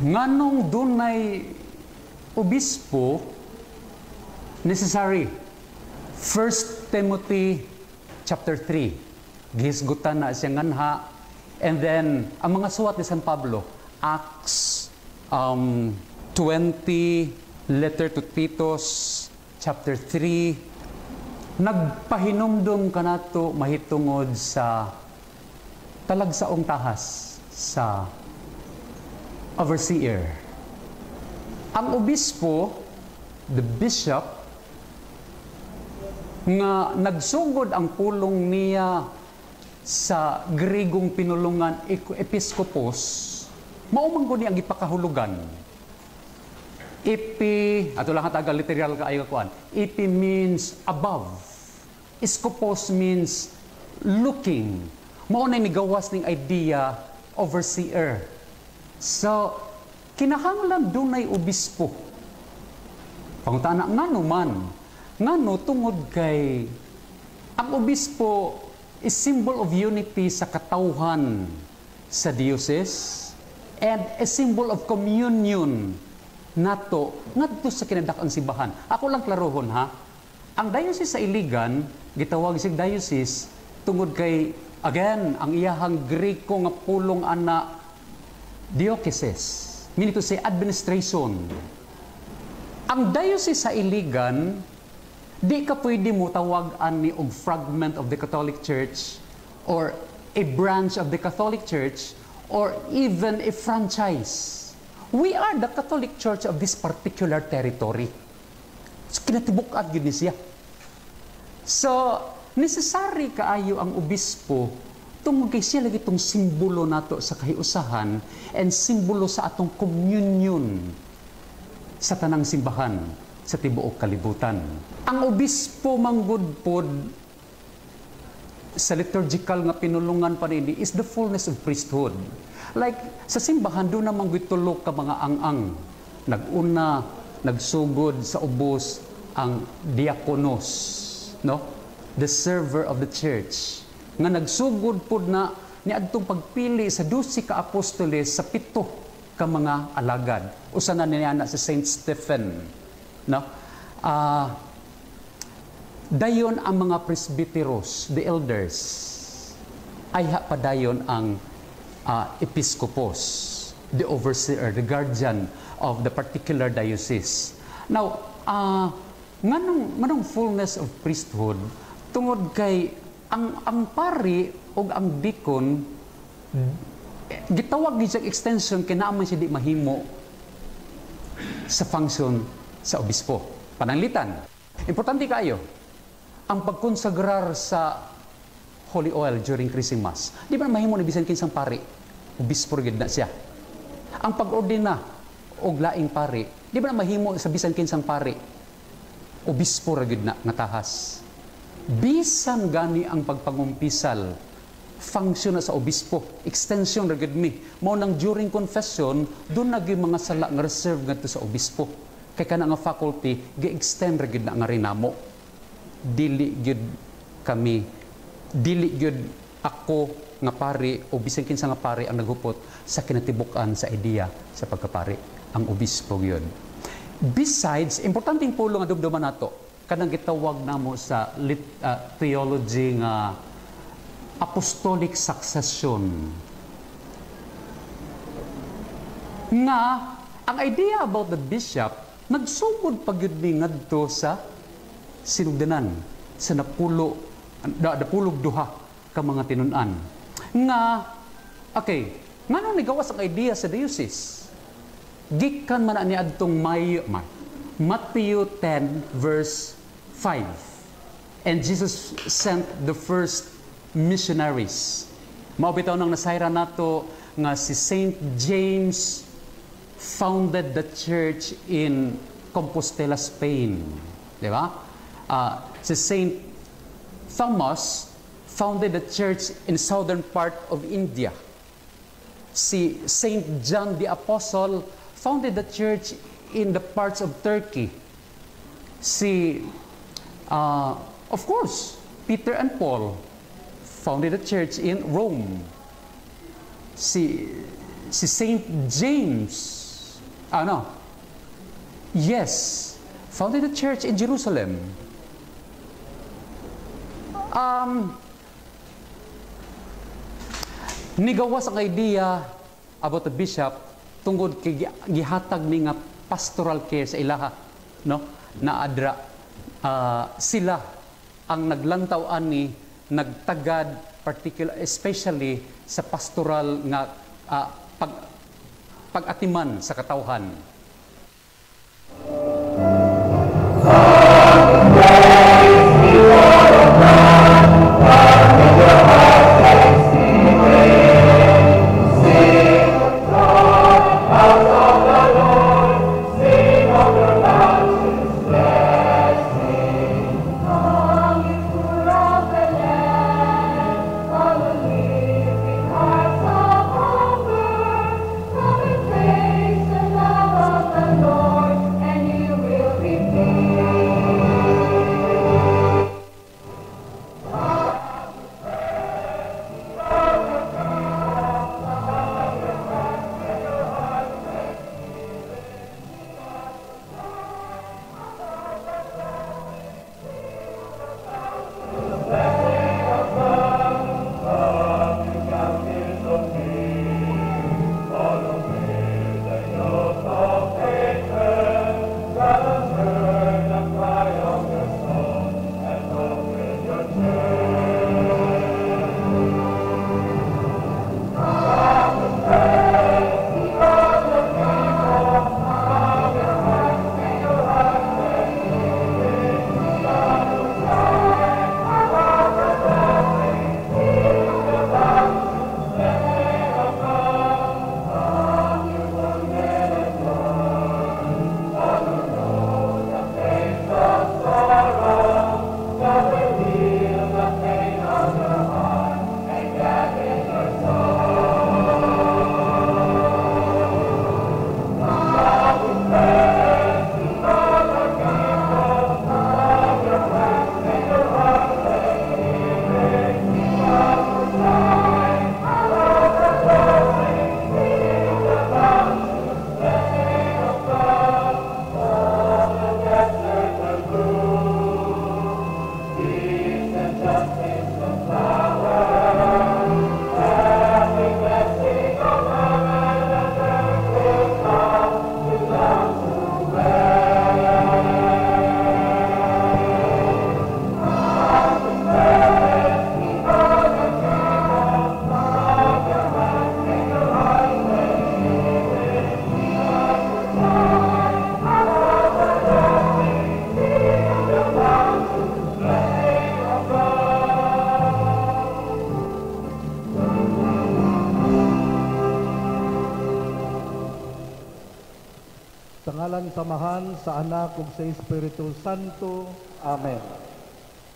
nganong dunay obispo necessary. 1 Timothy chapter 3 gihisgutan na siya nganha. And then ang mga suwat ni San Pablo Acts um, 20 letter to Titus chapter 3 nagpahinumdum kanato mahitungod sa talagsaong tahas sa overseer. Ang obispo, the bishop, nga nagsugod ang pulong niya sa Grigong pinulungan episkopos, maumang ko ang ipakahulugan. Ipi, ato lang tagal literal ka ayo kuan. Ipi means above. Iskopos means looking. Mao na migawas ning idea overseer. So, kinahanglan dunay obispo. Pangutana nga man, nga no tungod kay ang obispo is symbol of unity sa katawhan sa diocese and a symbol of communion nato ngadto sa kinadakang simbahan. Ako lang klarohon ha. Ang diocese sa Iligan gitawag sig diocese tungod kay again ang iyahang Greko nga pulong ana diocese meaning to say administration. Ang diocese sa Iligan di ka pwede mo tawagan ni og fragment of the Catholic Church or a branch of the Catholic Church or even a franchise. We are the Catholic Church of this particular territory. So, kinatibuk-at yun siya. So, necessary kaayo ang obispo tungod kay siya lagi itong simbolo nato sa kahiusahan and simbolo sa atong communion sa tanang simbahan sa tibuok kalibutan. Ang obispo manggudpod sa liturgical nga pinulungan pa nini is the fullness of priesthood. Like sa simbahan doon namang gitulok ka mga ang-ang. Naguna, nagsugod sa ubos ang diakonos, no? The server of the church. Nga nagsugod pud na ni adtong pagpili sa dusi ka apostoles sa pito ka mga alagad. Usa na niya na si Saint Stephen, no? Uh, dayon ang mga presbyteros, the elders, ay padayon ang uh, episkopos, the overseer, the guardian of the particular diocese. Now, uh, nganong, nganong fullness of priesthood, tungod kay ang, ang pari o ang deacon, gitawag ni siyang extension kay naaman siya di mahimo sa function sa obispo. Pananglitan. Importante kayo, ang pagkonsagrar sa holy oil during Christmas. Di ba mahimo na bisan kinsang pari? Obispo gid na siya. Ang pag-ordina og laing pari, di ba mahimo sa bisan kinsang pari? Obispo ra gid na nga tahas. Bisan gani ang pagpangumpisal function na sa obispo, extension ra gid mi. Mao nang during confession, doon nagi mga sala nga reserve ngadto sa obispo. Kay kana nga faculty, gi-extend ra gid na nga rinamo. Dili gid kami dili gyud ako nga pari o bisan kinsa nga pari ang naghupot sa kinatibuk-an sa idea sa pagkapari ang obispo gyud besides importanteng pulo nga dumduman nato kanang gitawag namo sa lit, uh, theology nga apostolic succession. Nga ang idea about the bishop nagsugod pagyud ni ngadto sa sinugdanan sa napulo da, da pulog duha ka mga tinunan. Nga okay nganong ni gawas ang idea sa diocese? Gikan man ani adtong May Matthew 10 verse 5 and Jesus sent the first missionaries mao bitaw nang nasayra nato nga si Saint James founded the church in Compostela, Spain. Di ba? Uh, si Saint Thomas founded a church in southern part of India. Si Saint John the Apostle founded a church in the parts of Turkey. Si, uh, of course, Peter and Paul founded a church in Rome. Si, si Saint James Ano? Yes. Founded a church in Jerusalem. Um, nigawas ang idea about the bishop tungod kay gi- gihatag ni nga pastoral care sa ilaha no na adra ah, sila ang naglantaw ani nagtagad particular especially sa pastoral nga ah, pag pag-atiman sa katawhan sa anak ug sa Espiritu Santo. Amen.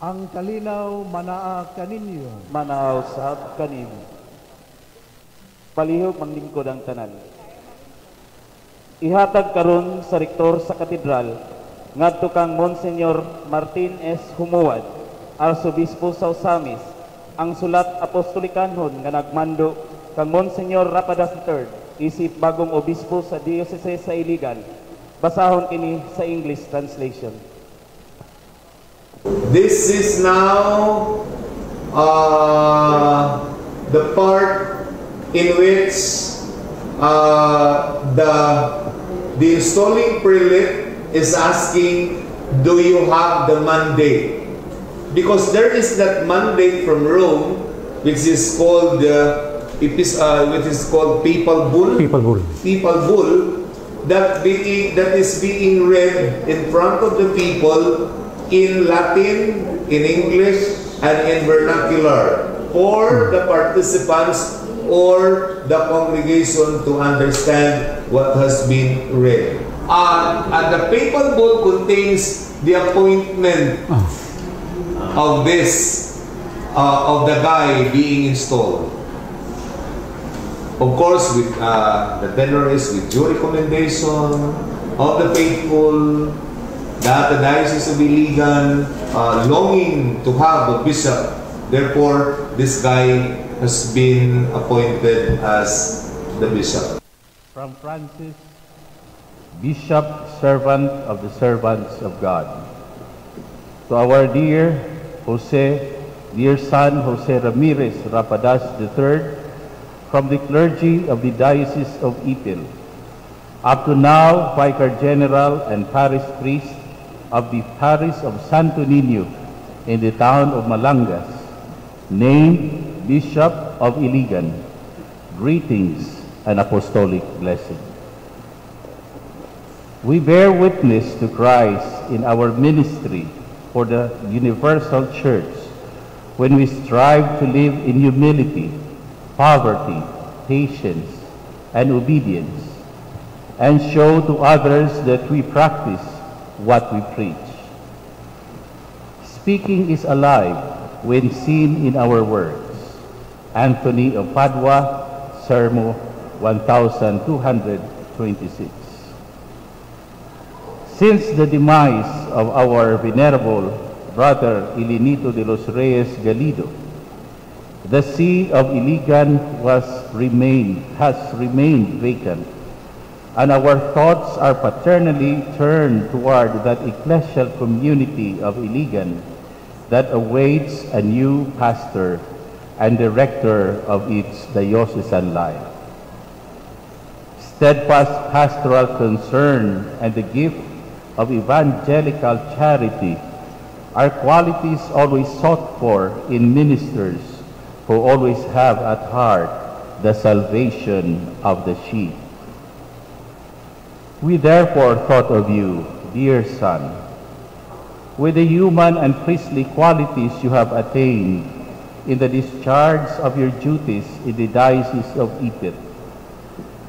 Ang kalinaw manaa kaninyo. Manahaw sa kanimo. Palihog manglingkod ang tanan. Ihatag karon sa rektor sa katedral ngadto kang Monsignor Martin S. Humuad, Arsobispo sa Osamis, ang sulat apostolikanhon nga nagmando kang Monsignor Rapadas III, isip bagong obispo sa Diocese sa Iligan. Basahon kini sa English translation. This is now uh, the part in which uh, the the installing prelate is asking, "Do you have the mandate?" Because there is that mandate from Rome, which is called the epis- uh, which is called papal bull people bull papal bull that being that is being read in front of the people in Latin, in English, and in vernacular for the participants or the congregation to understand what has been read. Uh, and the papal bull contains the appointment of this uh, of the guy being installed. Of course, with uh, the tenor is with due recommendation of the faithful, that the Diocese of Iligan uh, longing to have a bishop. Therefore, this guy has been appointed as the bishop. From Francis Bishop, servant of the servants of God. To our dear Jose, dear son Jose Ramirez Rapadas III, from the clergy of the Diocese of Ipil, up to now Vicar General and Parish Priest of the Parish of Santo Niño in the town of Malangas, named Bishop of Iligan, greetings and apostolic blessing. We bear witness to Christ in our ministry for the universal church when we strive to live in humility, poverty, patience, and obedience, and show to others that we practice what we preach. Speaking is alive when seen in our words. Anthony of Padua, Sermo 1226. Since the demise of our venerable brother Ilinito de los Reyes Galido, the see of Iligan was remained, has remained vacant, and our thoughts are paternally turned toward that ecclesial community of Iligan that awaits a new pastor and director of its diocesan life. Steadfast pastoral concern and the gift of evangelical charity are qualities always sought for in ministers who always have at heart the salvation of the sheep. We therefore thought of you, dear son, with the human and priestly qualities you have attained in the discharge of your duties in the Diocese of Ipit,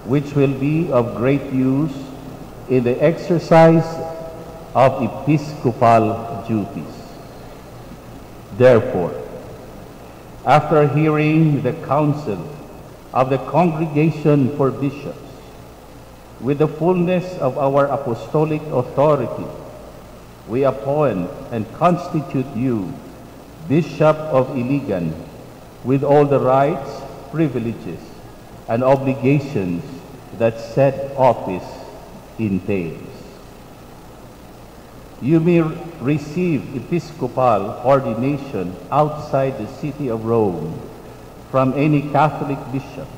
which will be of great use in the exercise of episcopal duties. Therefore, after hearing the counsel of the Congregation for Bishops, with the fullness of our apostolic authority, we appoint and constitute you Bishop of Iligan with all the rights, privileges, and obligations that said office entails. You may receive episcopal ordination outside the city of Rome from any Catholic bishop,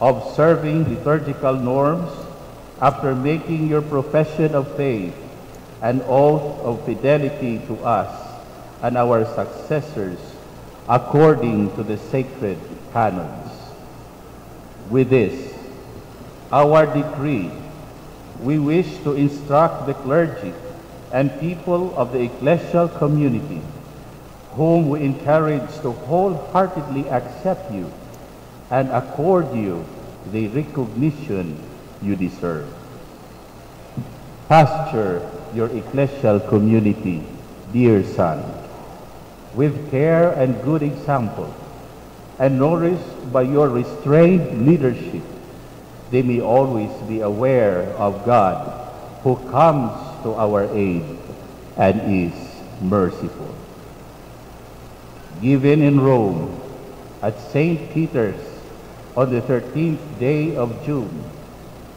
observing liturgical norms after making your profession of faith and oath of fidelity to us and our successors according to the sacred canons. With this, our decree, we wish to instruct the clergy and people of the ecclesial community, whom we encourage to wholeheartedly accept you and accord you the recognition you deserve. Pasture your ecclesial community, dear son, with care and good example, and nourished by your restrained leadership, they may always be aware of God who comes to our aid and is merciful. Given in Rome at St. Peter's on the 13th day of June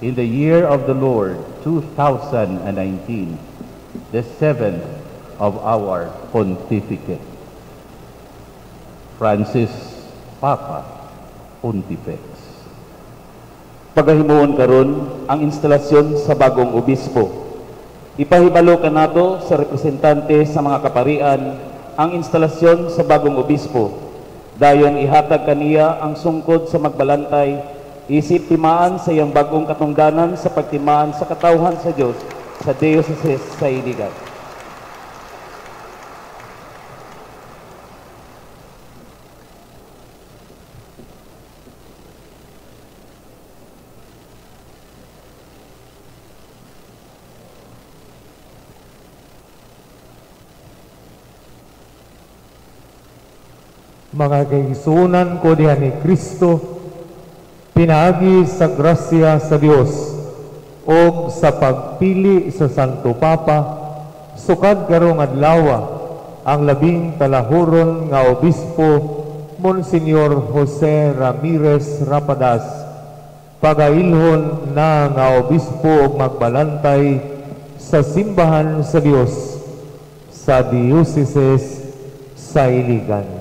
in the year of the Lord 2019, the seventh of our pontificate. Francis Papa Pontifex. Pagahimuon karon ang instalasyon sa bagong obispo. Ipahibalo ka nato sa representante sa mga kaparian ang instalasyon sa bagong obispo. Dayon ihatag kaniya ang sungkod sa magbalantay, isip timaan sa iyang bagong katungdanan sa pagtimaan sa katawhan sa Dios sa Diocese sa Iligan. Mga kaigsunan ko diha ni Kristo, pinaagi sa grasya sa Dios o sa pagpili sa Santo Papa, sukad karong adlaw ang labing talahuron nga obispo Monsignor Jose Ramirez Rapadas pagailhon na nga obispo ug magbalantay sa simbahan sa Dios sa Diocese sa Iligan.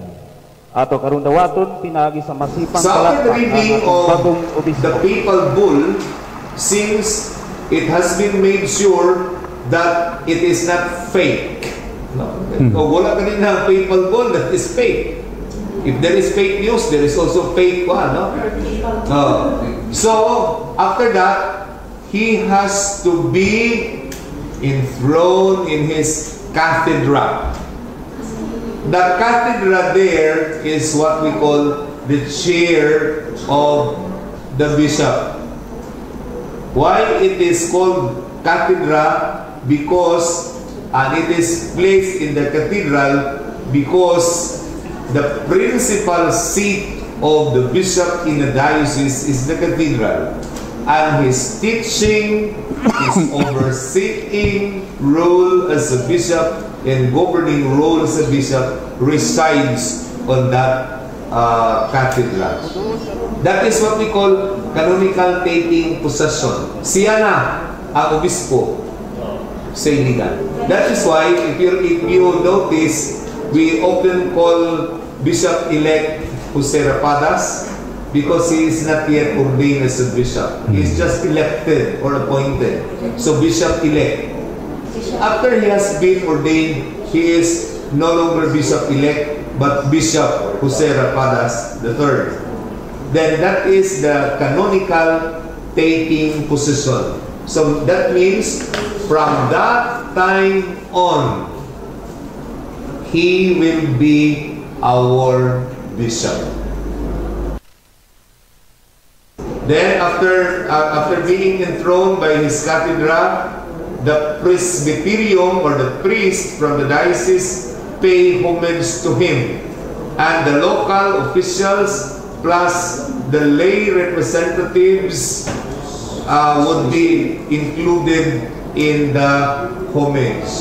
Ato karon dawaton pinagi sa masipang Sa after the palakpak reading ang ating bagong of obispo. the papal bull, since it has been made sure that it is not fake. No? O wala kanina ang papal bull that is fake. If there is fake news, there is also fake one, no? No. So, after that, he has to be enthroned in his cathedra. The cathedra there is what we call the chair of the bishop. Why it is called cathedra? Because, and it is placed in the cathedral because the principal seat of the bishop in the diocese is the cathedral. And his teaching, his overseeing role as a bishop and governing role as a bishop resides on that uh, cathedral. That is what we call canonical taking possession. Siya na ang obispo sa iligan. That is why, if you, if you notice, we often call Bishop-elect Jose Rapadas because he is not yet ordained as a bishop. He is just elected or appointed. So Bishop-elect. After he has been ordained, he is no longer Bishop-elect, but Bishop Jose Rapadas III. Then that is the canonical taking possession. So that means from that time on, he will be our bishop. Then after uh, after being enthroned by his cathedra, the presbyterium or the priest from the diocese pay homage to him, and the local officials plus the lay representatives uh, would be included in the homage.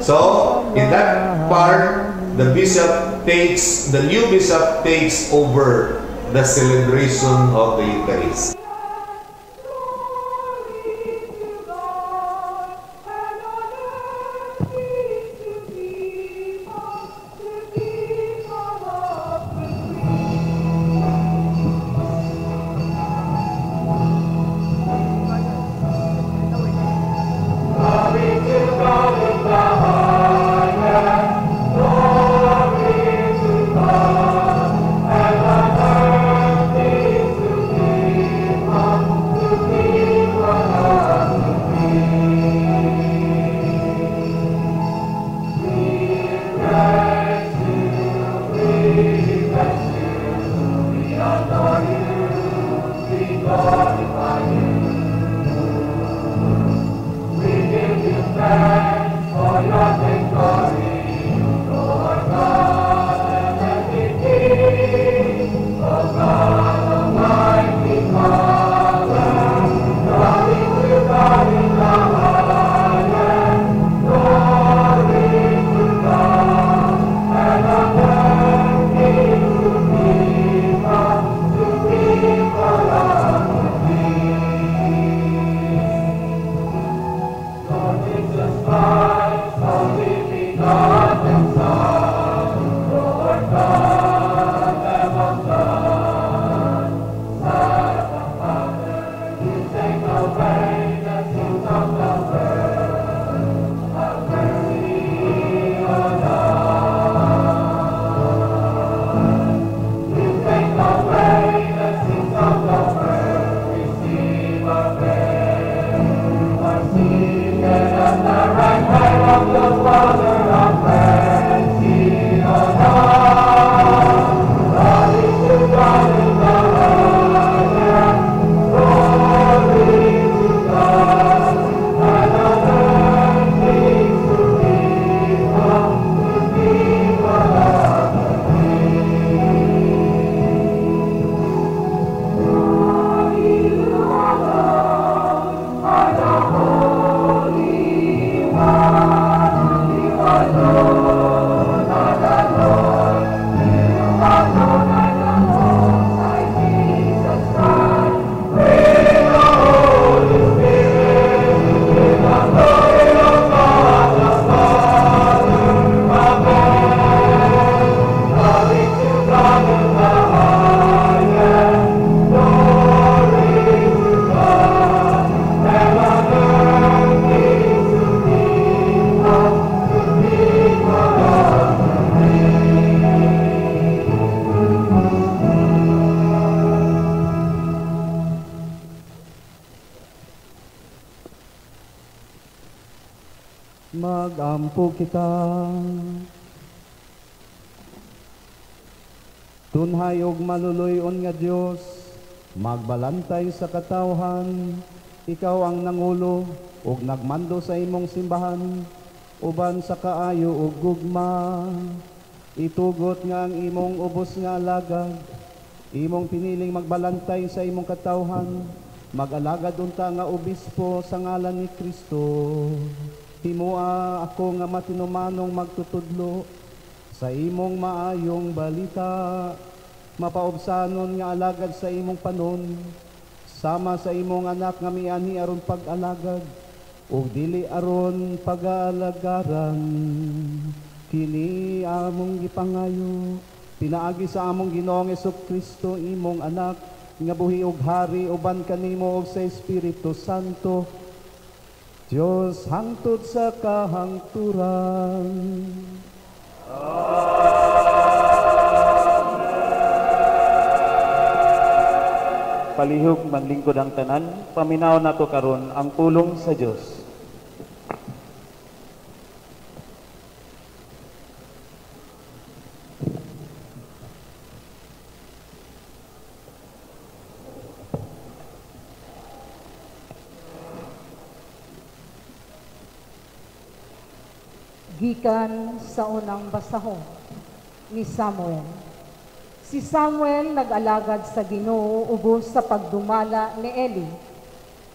So, in that part, the bishop takes, the new bishop takes over the celebration of the Eucharist. Magampo sa katawhan, ikaw ang nangulo ug nagmando sa imong simbahan, uban sa kaayo ug gugma. Itugot nga ang imong ubos nga alagad, imong piniling magbalantay sa imong katawhan, mag-alagad unta nga obispo sa ngalan ni Kristo. Himua ako nga matinumanong magtutudlo sa imong maayong balita, mapaubsanon nga alagad sa imong panon, sama sa imong anak nga miani aron pag-alagad, ug dili aron pag-alagaran. Kini among gipangayo, pinaagi sa among Ginoong Kristo imong anak, nga buhi ug hari uban kanimo ug sa Espiritu Santo, Diyos hangtod sa kahangturan. Palihog manlingkod ang tanan, paminaw nato karon ang pulong sa Dios. Gikan sa unang basahon ni Samuel. Si Samuel nag-alagad sa Ginoo ubos sa pagdumala ni Eli.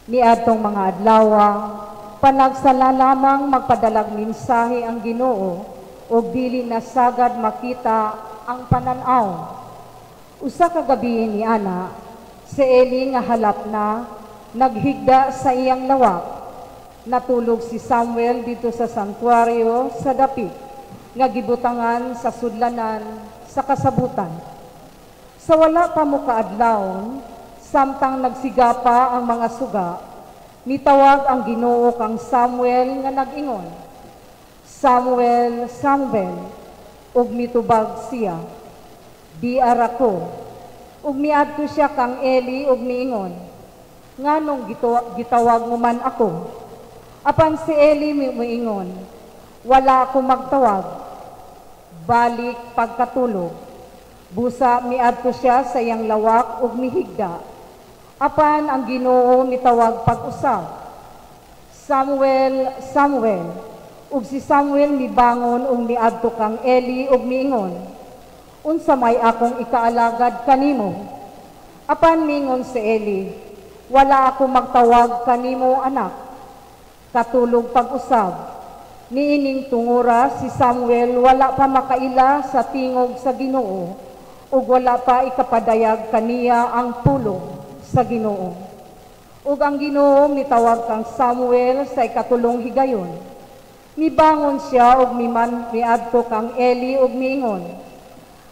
Niadtong mga adlaw Panagsala lamang magpadalag minsahe ang ginoo o dili na sagad makita ang pananaw. Usa ka gabi ni Ana, si Eli nga halap na, naghigda sa iyang lawak. Natulog si Samuel dito sa santuaryo sa dapit, nga gibutangan sa sudlanan sa kasabutan. Sa wala pa mo kaadlawon, samtang nagsigapa ang mga suga, nitawag ang ginoo kang Samuel nga nag-ingon, Samuel, Samuel, ug mitubag siya, di arako, ug miadto siya kang Eli ug niingon, nganong gitawag mo man ako? Apan si Eli mi- miingon, wala ako magtawag, balik pagkatulog. Busa miadto siya sa iyang lawak ug mihigda. Apan ang Ginoo mitawag pag-usab. Samuel, Samuel. Ug si Samuel mibangon ug miadto kang Eli ug miingon. Unsa may akong ikaalagad kanimo? Apan mingon si Eli, wala ako magtawag kanimo anak. Katulog pag-usab. Niining tungura si Samuel wala pa makaila sa tingog sa Ginoo ug wala pa ikapadayag kaniya ang pulong sa Ginoo. Ug ang Ginoo mitawag kang Samuel sa ikatulong higayon. Mibangon siya ug miman miadto kang Eli ug miingon.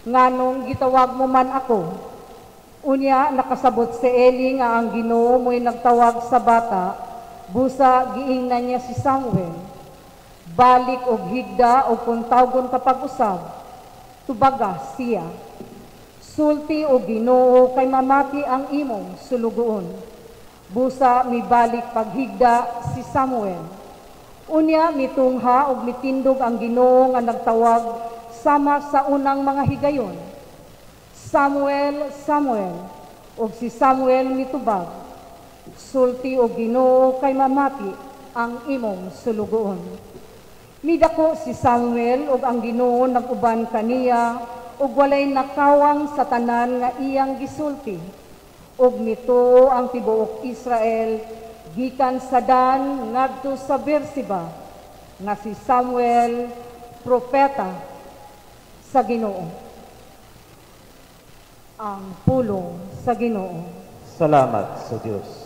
Nganong gitawag mo man ako? Unya nakasabot si Eli nga ang Ginoo mo'y nagtawag sa bata, busa giingnan niya si Samuel. Balik og higda og kung tawgon kapag usab, tubaga siya. Sulti o ginoo kay mamati ang imong sulugoon. Busa mibalik paghigda si Samuel. Unya mitungha og mitindog ang ginoo nga nagtawag sama sa unang mga higayon. Samuel, Samuel, og si Samuel mitubag. Sulti o ginoo kay mamati ang imong sulugoon. Midako si Samuel ug ang Ginoo naguban kaniya ug walay nakawang sa tanan nga iyang gisulti. Ug mituo ang tibuok Israel gikan sa Dan ngadto sa Beersheba nga si Samuel propeta sa Ginoo. Ang pulong sa Ginoo. Salamat sa Diyos.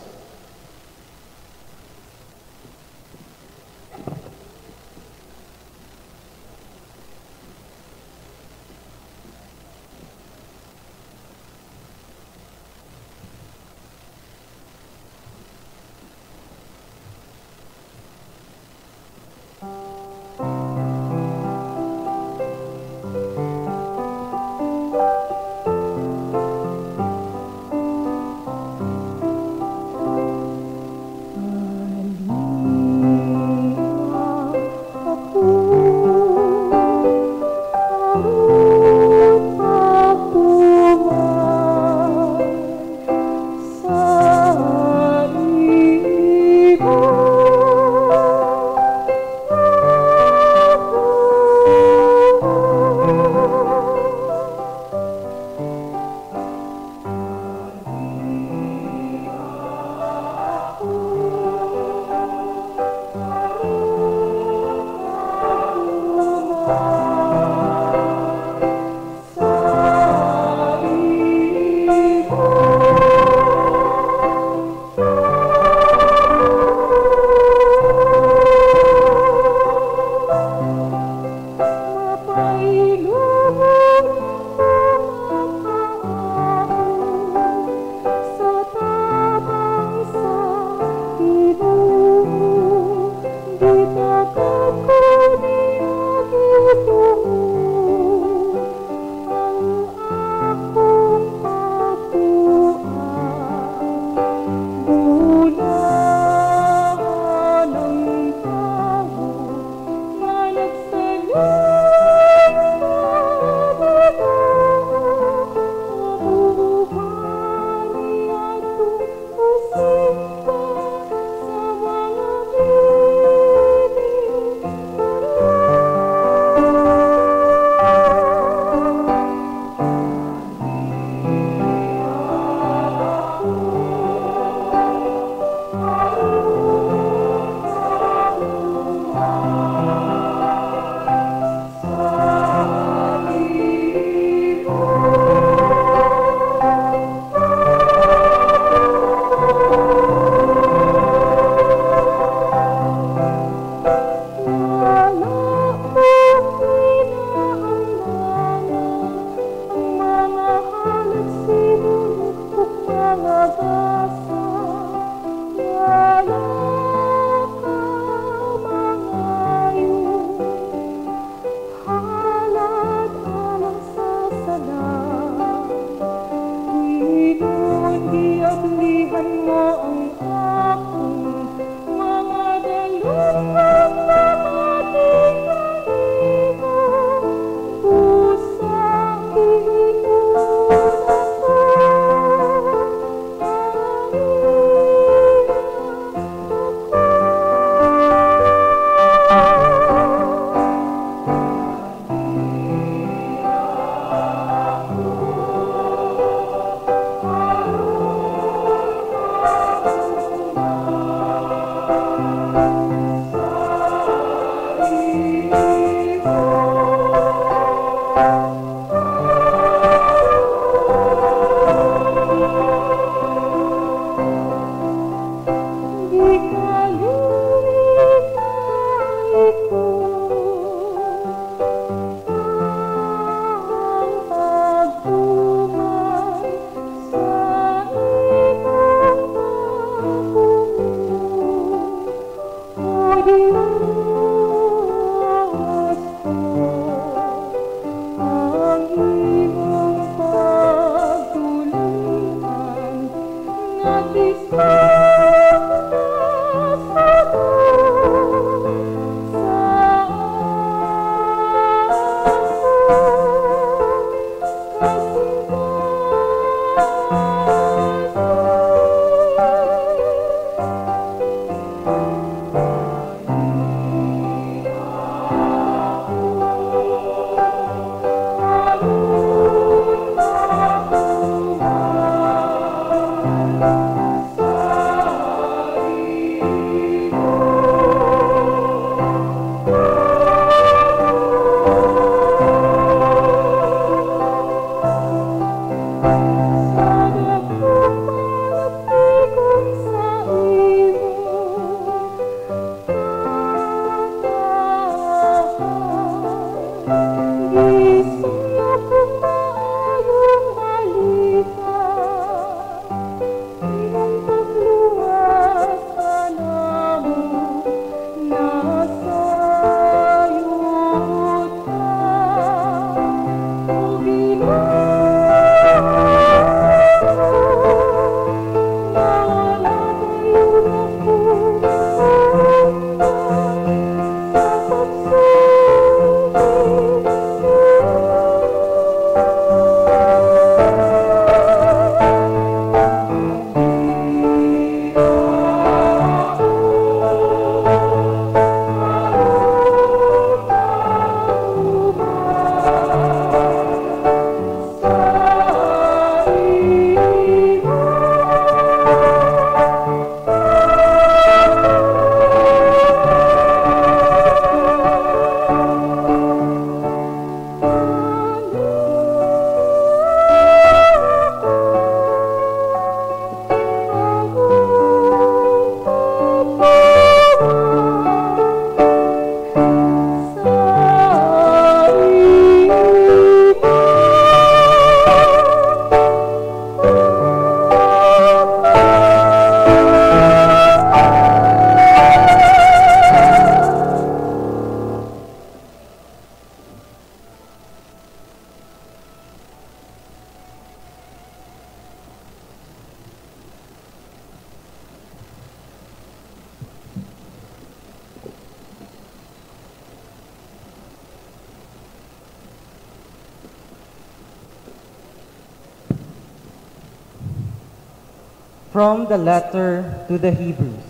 The letter to the Hebrews.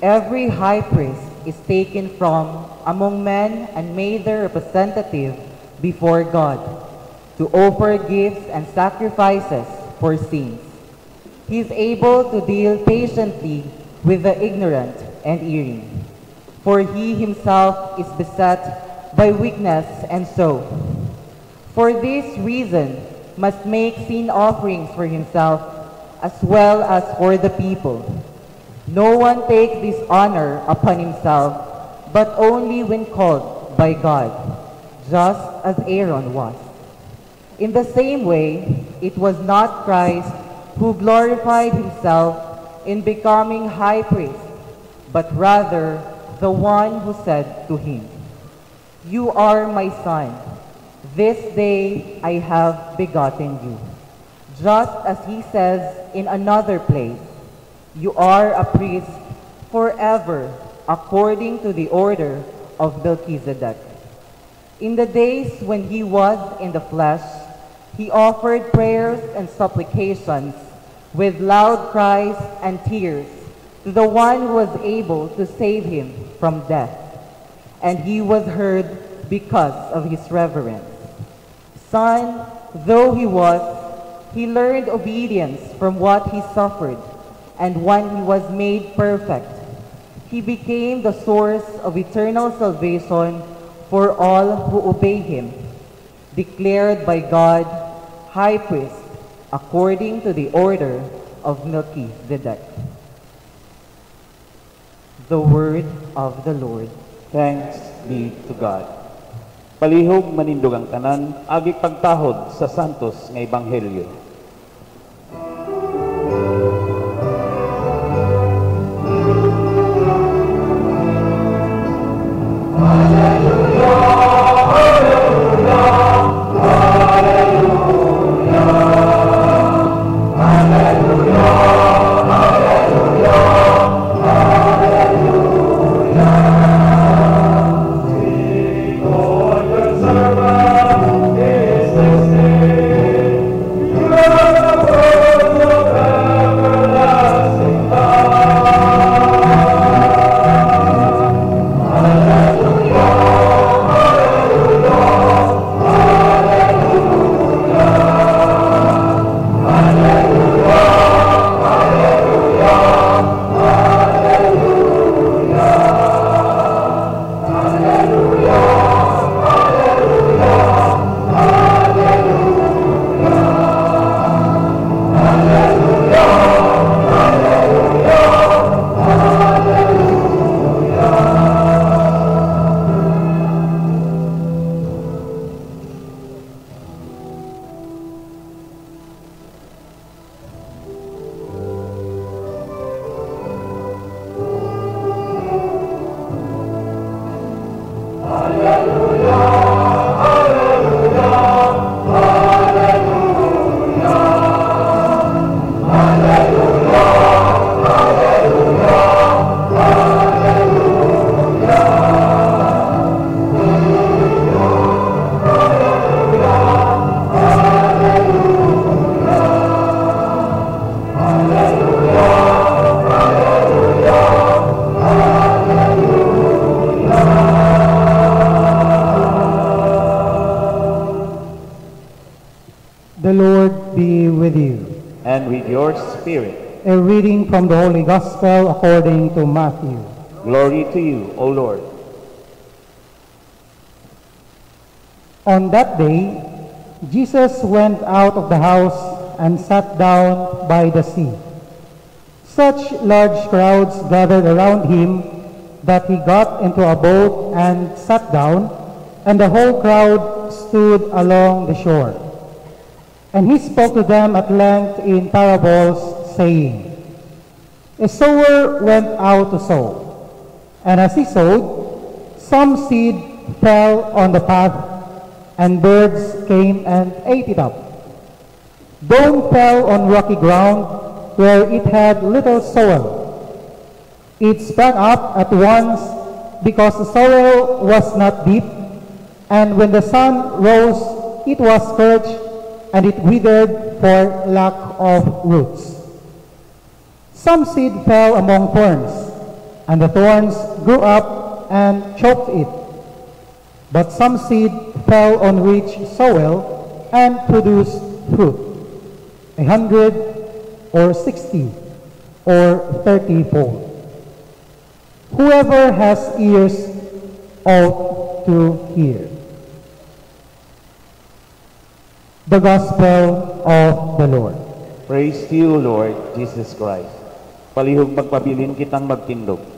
Every high priest is taken from among men and made their representative before God to offer gifts and sacrifices for sins. He is able to deal patiently with the ignorant and erring. For he himself is beset by weakness and so, for this reason, must make sin offerings for himself as well as for the people. No one takes this honor upon himself, but only when called by God, just as Aaron was. In the same way, it was not Christ who glorified himself in becoming high priest, but rather the one who said to him, You are my son. This day I have begotten you. Just as he says in another place, You are a priest forever according to the order of Melchizedek. In the days when he was in the flesh, he offered prayers and supplications with loud cries and tears to the one who was able to save him from death. And he was heard because of his reverence. Son, though he was, he learned obedience from what he suffered, and when he was made perfect, he became the source of eternal salvation for all who obey him, declared by God high priest according to the order of Melchizedek. The word of the Lord. Thanks be to God. Palihog manindog ang tanan, agi pagtahod sa santos nga ebanghelyo. The from the Holy Gospel according to Matthew. glory to you, O Lord. On that day, Jesus went out of the house and sat down by the sea. Such large crowds gathered around him that he got into a boat and sat down, and the whole crowd stood along the shore. And he spoke to them at length in parables, saying, A sower went out to sow, and as he sowed, some seed fell on the path, and birds came and ate it up. Bone fell on rocky ground where it had little soil. It sprang up at once because the soil was not deep, and when the sun rose, it was scorched, and it withered for lack of roots. Some seed fell among thorns, and the thorns grew up and choked it. But some seed fell on rich soil and produced fruit, a hundred or sixty or thirty fold. Whoever has ears ought to hear. The Gospel of the Lord. Praise to you, Lord Jesus Christ. Palihog magpabilin kitang magtindog.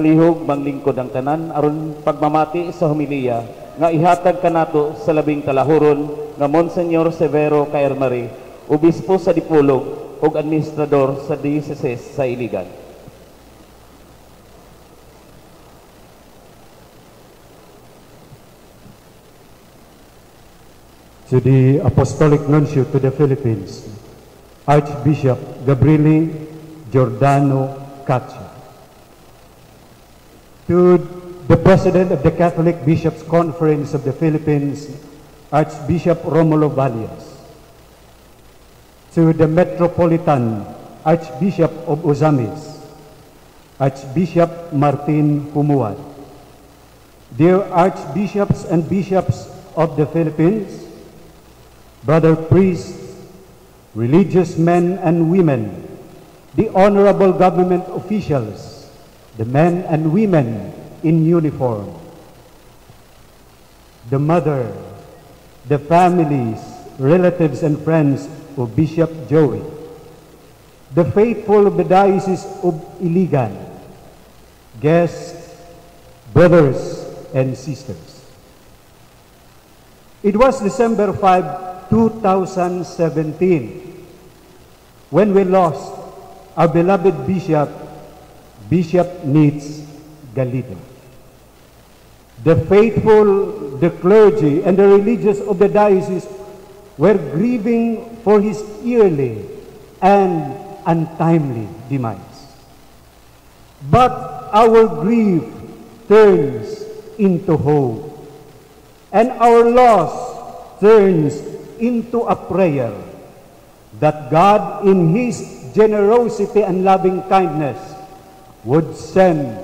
Palihog manglingkod ang tanan aron pagmamati sa humiliya nga ihatag kanato sa labing kalahuron nga Monsenyor Severo Caermari, obispo sa Dipolog ug administrador sa Diocese sa Iligan. to the Apostolic Nuncio to the Philippines, Archbishop Gabrieli Giordano Cacho. To the President of the Catholic Bishops' Conference of the Philippines, Archbishop Romulo Valias. To the Metropolitan Archbishop of Ozamis, Archbishop Martin Humuad. Dear Archbishops and Bishops of the Philippines, brother priests, religious men and women, the honorable government officials, the men and women in uniform, the mother, the families, relatives, and friends of Bishop Joey, the faithful of the Diocese of Iligan, guests, brothers, and sisters. It was December 5, 2017, when we lost our beloved Bishop, Bishop Needs Galido. The faithful, the clergy, and the religious of the diocese were grieving for his yearly and untimely demise. But our grief turns into hope, and our loss turns into a prayer that God, in His generosity and loving kindness, would send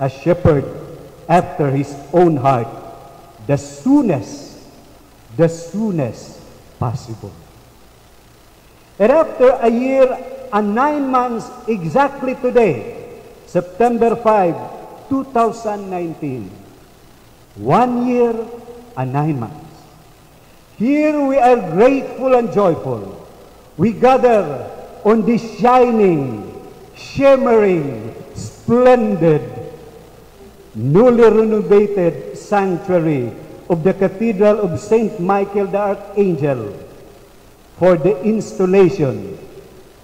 a shepherd after His own heart the soonest, the soonest possible. And after a year and nine months exactly today, September 5, 2019, one year and nine months. Here we are grateful and joyful. We gather on this shining, shimmering, splendid, newly renovated sanctuary of the Cathedral of St. Michael the Archangel for the installation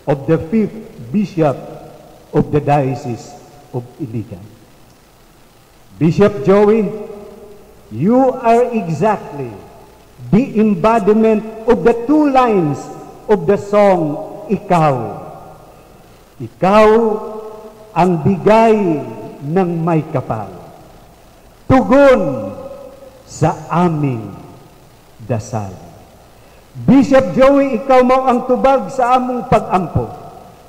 of the fifth bishop of the Diocese of Iligan. Bishop Joey, you are exactly the embodiment of the two lines of the song, Ikaw. Ikaw ang bigay ng may kapal. Tugon sa aming dasal. Bishop Joey, ikaw mo ang tubag sa among pag-ampo.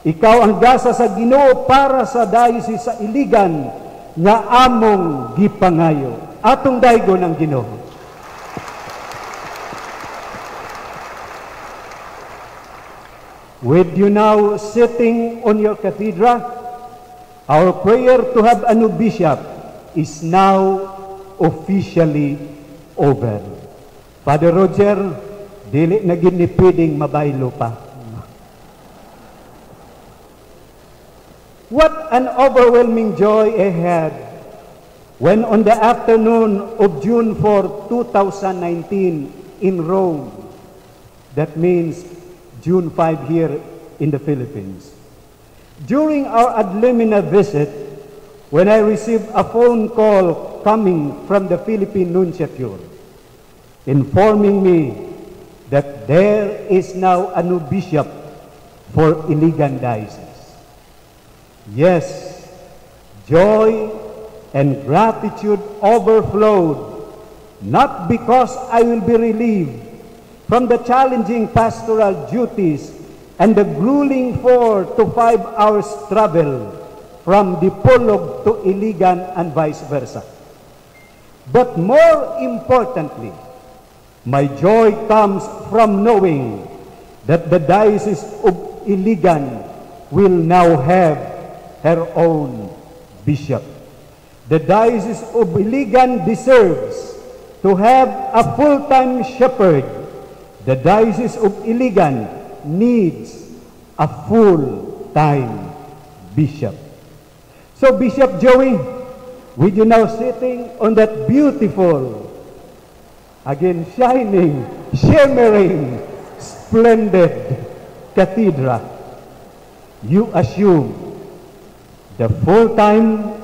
Ikaw ang gasa sa Ginoo para sa diocese sa Iligan nga among gipangayo. Atong daygo ng Ginoo. With you now sitting on your cathedra, our prayer to have a new bishop is now officially over. Father Roger, dili na gid ni pwedeng mabaylo pa. What an overwhelming joy I had when on the afternoon of June 4, 2019 in Rome, that means June 5 here in the Philippines. During our ad limina visit, when I received a phone call coming from the Philippine Nunciature, informing me that there is now a new bishop for Iligan Diocese. Yes, joy and gratitude overflowed, not because I will be relieved from the challenging pastoral duties and the grueling four to five hours travel from Dipolog to Iligan and vice versa. But more importantly, my joy comes from knowing that the Diocese of Iligan will now have her own bishop. The Diocese of Iligan deserves to have a full-time shepherd. The Diocese of Iligan needs a full-time bishop. So Bishop Joey, with you now sitting on that beautiful, again shining, shimmering, splendid cathedral, you assume the full-time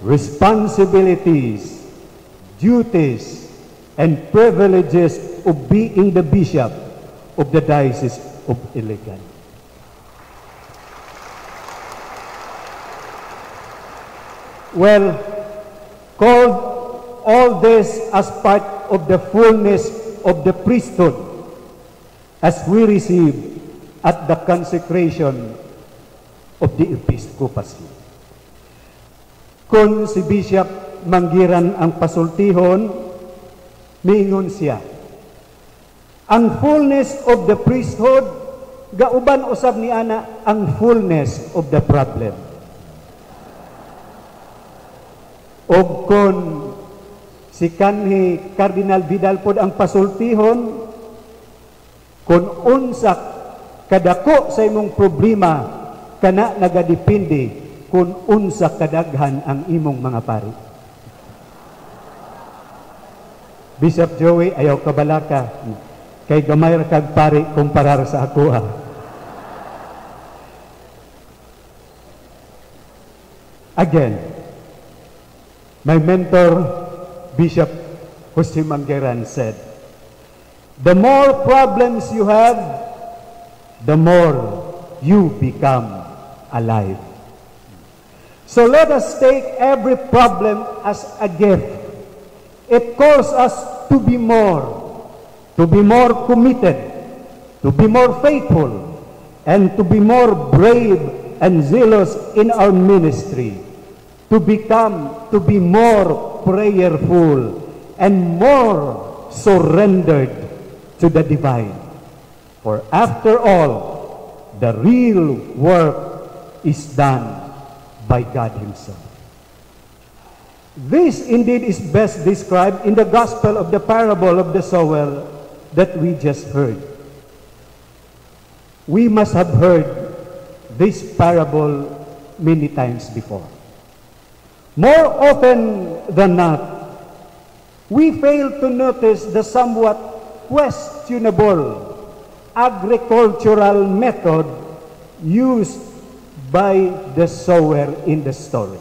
responsibilities, duties, and privileges of being the bishop of the Diocese of Iligan. Well, called all this as part of the fullness of the priesthood as we receive at the consecration of the episcopacy. Kung si Bishop Manggiran ang pasultihon, mingon siya, ang fullness of the priesthood, gauban usab ni ana ang fullness of the problem. Og kon si kanhi Cardinal Vidal pod ang pasultihon, kung unsa kadako sa imong problema, kana nagadepende kung unsa kadaghan ang imong mga pari. Bishop Joey, ayaw kabalaka. Kay gamay ra kag pari kumparar sa ako ha. Again, my mentor, Bishop Jose Mangeran said, The more problems you have, the more you become alive. So let us take every problem as a gift. It calls us to be more, to be more committed, to be more faithful, and to be more brave and zealous in our ministry, to become, to be more prayerful and more surrendered to the divine. For after all, the real work is done by God Himself. This indeed is best described in the gospel of the parable of the sower that we just heard. We must have heard this parable many times before. More often than not, we fail to notice the somewhat questionable agricultural method used by the sower in the story.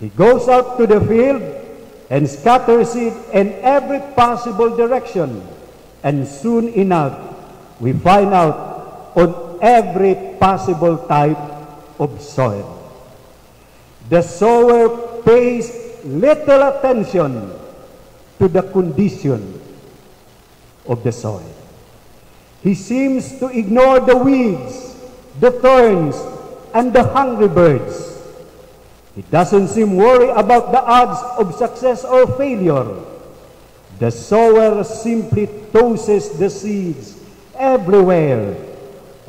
He goes out to the field and scatters seed in every possible direction. And soon enough, we find out on every possible type of soil. The sower pays little attention to the condition of the soil. He seems to ignore the weeds, the thorns, and the hungry birds. He doesn't seem worried about the odds of success or failure. The sower simply tosses the seeds everywhere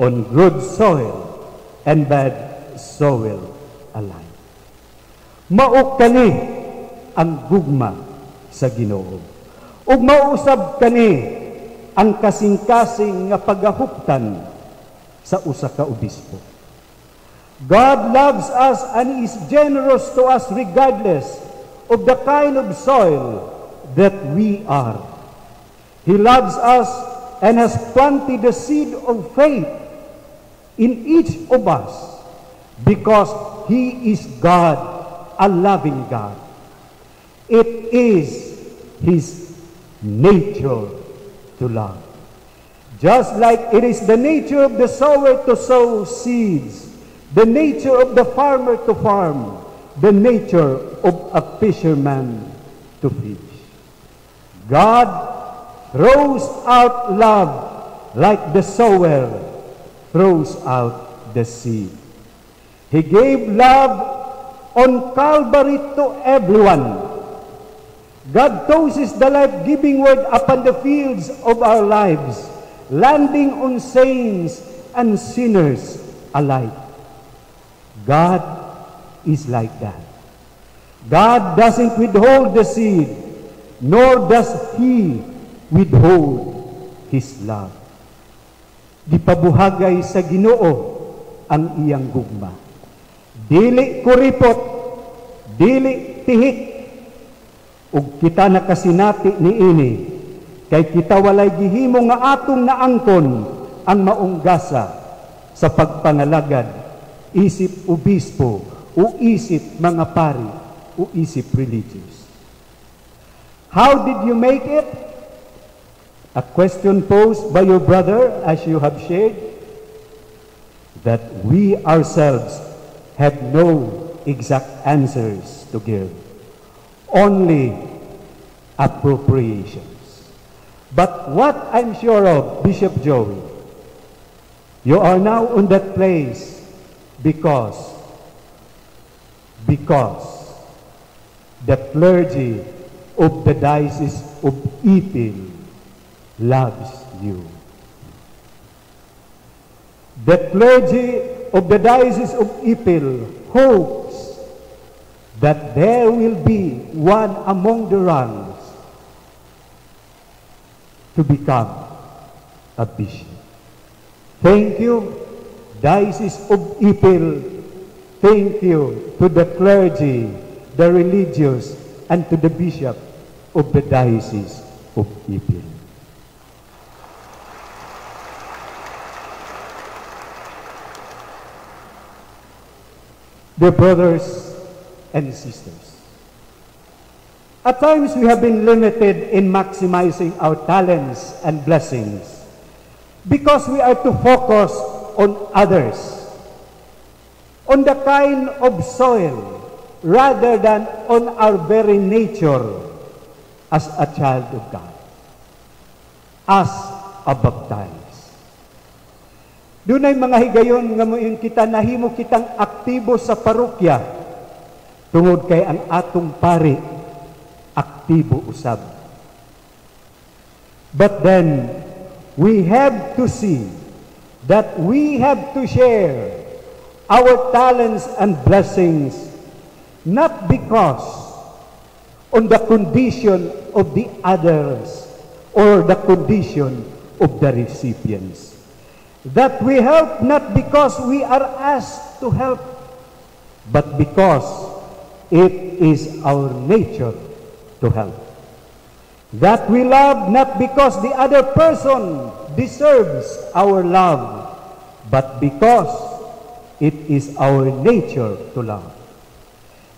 on good soil and bad soil alike. Mao kani ang gugma sa Ginoo. Ug mausab kani ang kasing-kasing nga pagahuptan sa usa ka obispo. God loves us and is generous to us regardless of the kind of soil that we are. He loves us and has planted the seed of faith in each of us because He is God, a loving God. It is His nature to love. Just like it is the nature of the sower to sow seeds, the nature of the farmer to farm, the nature of a fisherman to fish. God throws out love like the sower throws out the seed. He gave love on Calvary to everyone. God tosses the life-giving word upon the fields of our lives, landing on saints and sinners alike. God is like that. God doesn't withhold the seed, nor does He withhold His love. Gipabuhagay sa ginoo ang iyang gugma. dili kuripot, dili tihik, ug kita nakasinati ni ini, kay kita walay gihimo nga atong naangkon ang maong gasa sa pagpangalagad, isip obispo, o isip mga pari, o isip religious. How did you make it? A question posed by your brother, as you have shared, that we ourselves have no exact answers to give, only appropriations. But what I'm sure of, Bishop Joey, you are now on that place because, because the clergy of the Diocese of Ipil loves you. The clergy of the Diocese of Ipil hopes that there will be one among the ranks to become a bishop. Thank you, Diocese of Ipil. Thank you to the clergy, the religious, and to the bishop of the Diocese of Ipil. Dear brothers and sisters, at times we have been limited in maximizing our talents and blessings because we are to focus on others, on the kind of soil, rather than on our very nature as a child of God, as a baptized. Doon ay mga higayon nga mo kita nahimo kitang aktibo sa parokya tungod kay ang atong pari aktibo usab. But then we have to see that we have to share our talents and blessings not because on the condition of the others or the condition of the recipients. That we help not because we are asked to help, but because it is our nature to help. That we love not because the other person deserves our love, but because it is our nature to love.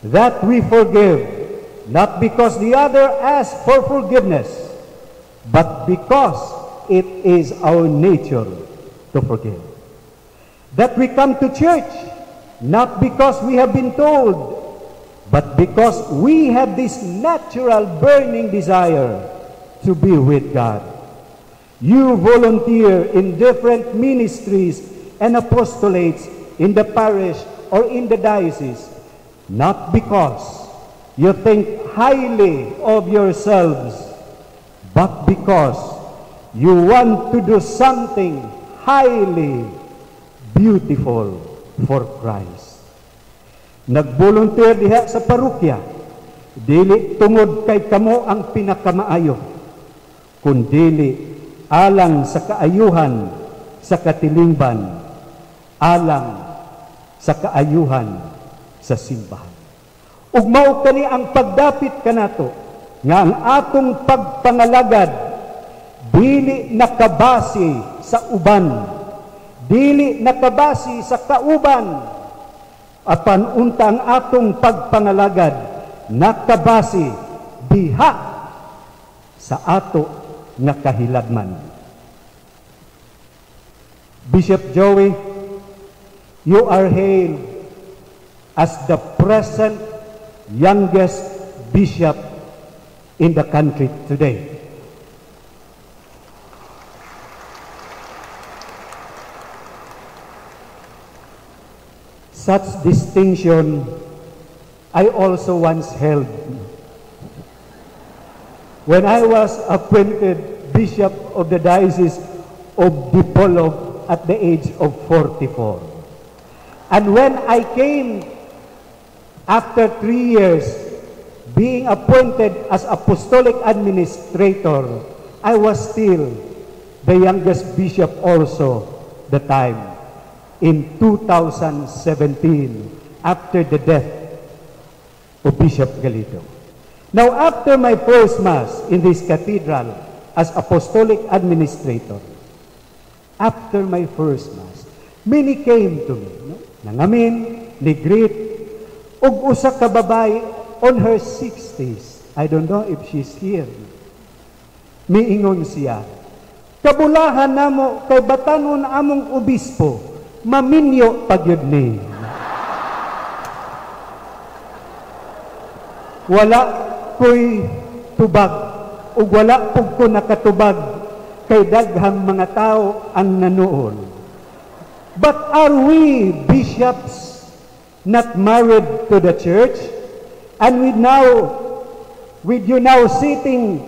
That we forgive not because the other asks for forgiveness, but because it is our nature to forgive. That we come to church not because we have been told, but because we have this natural burning desire to be with God. You volunteer in different ministries and apostolates in the parish or in the diocese, not because you think highly of yourselves, but because you want to do something highly beautiful for Christ. Nagbolunteer diha sa parokya, dili tungod kay kamo ang pinakamaayo, kundili alang sa kaayuhan sa katilingban, alang sa kaayuhan sa simbahan. Ug mao kani ang pagdapit kanato nga ang atong pagpangalagad dili nakabase sa uban, dili nakabase sa kauban, apan unta ang atong pagpangalagad nakabase diha sa ato nga kahilagman. Bishop Joey, you are hailed as the present youngest bishop in the country today. Such distinction I also once held. When I was appointed Bishop of the Diocese of Dipolog at the age of 44. And when I came after three years being appointed as apostolic administrator, I was still the youngest bishop also the time in 2017 after the death of Bishop Galito. Now, after my first Mass in this cathedral as Apostolic Administrator, after my first Mass, many came to me, no? nangamin, ni greet, ug usa ka babae on her 60s. I don't know if she's here. Miingon siya, kabulahan namo kay batanon among obispo, maminyo pagyud ni. Wala ko'y tubag ug wala pug ko nakatubag kay daghang mga tao ang nanuol. But are we bishops not married to the church? And with now, with you now sitting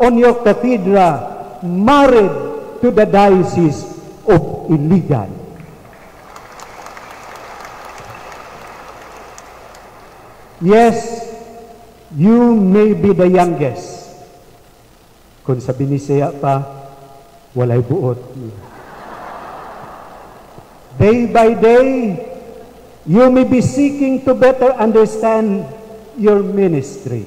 on your cathedra, married to the diocese of Iligan. Yes, you may be the youngest. Kung sa binisaya pa, walay buot. Day by day, you may be seeking to better understand your ministry.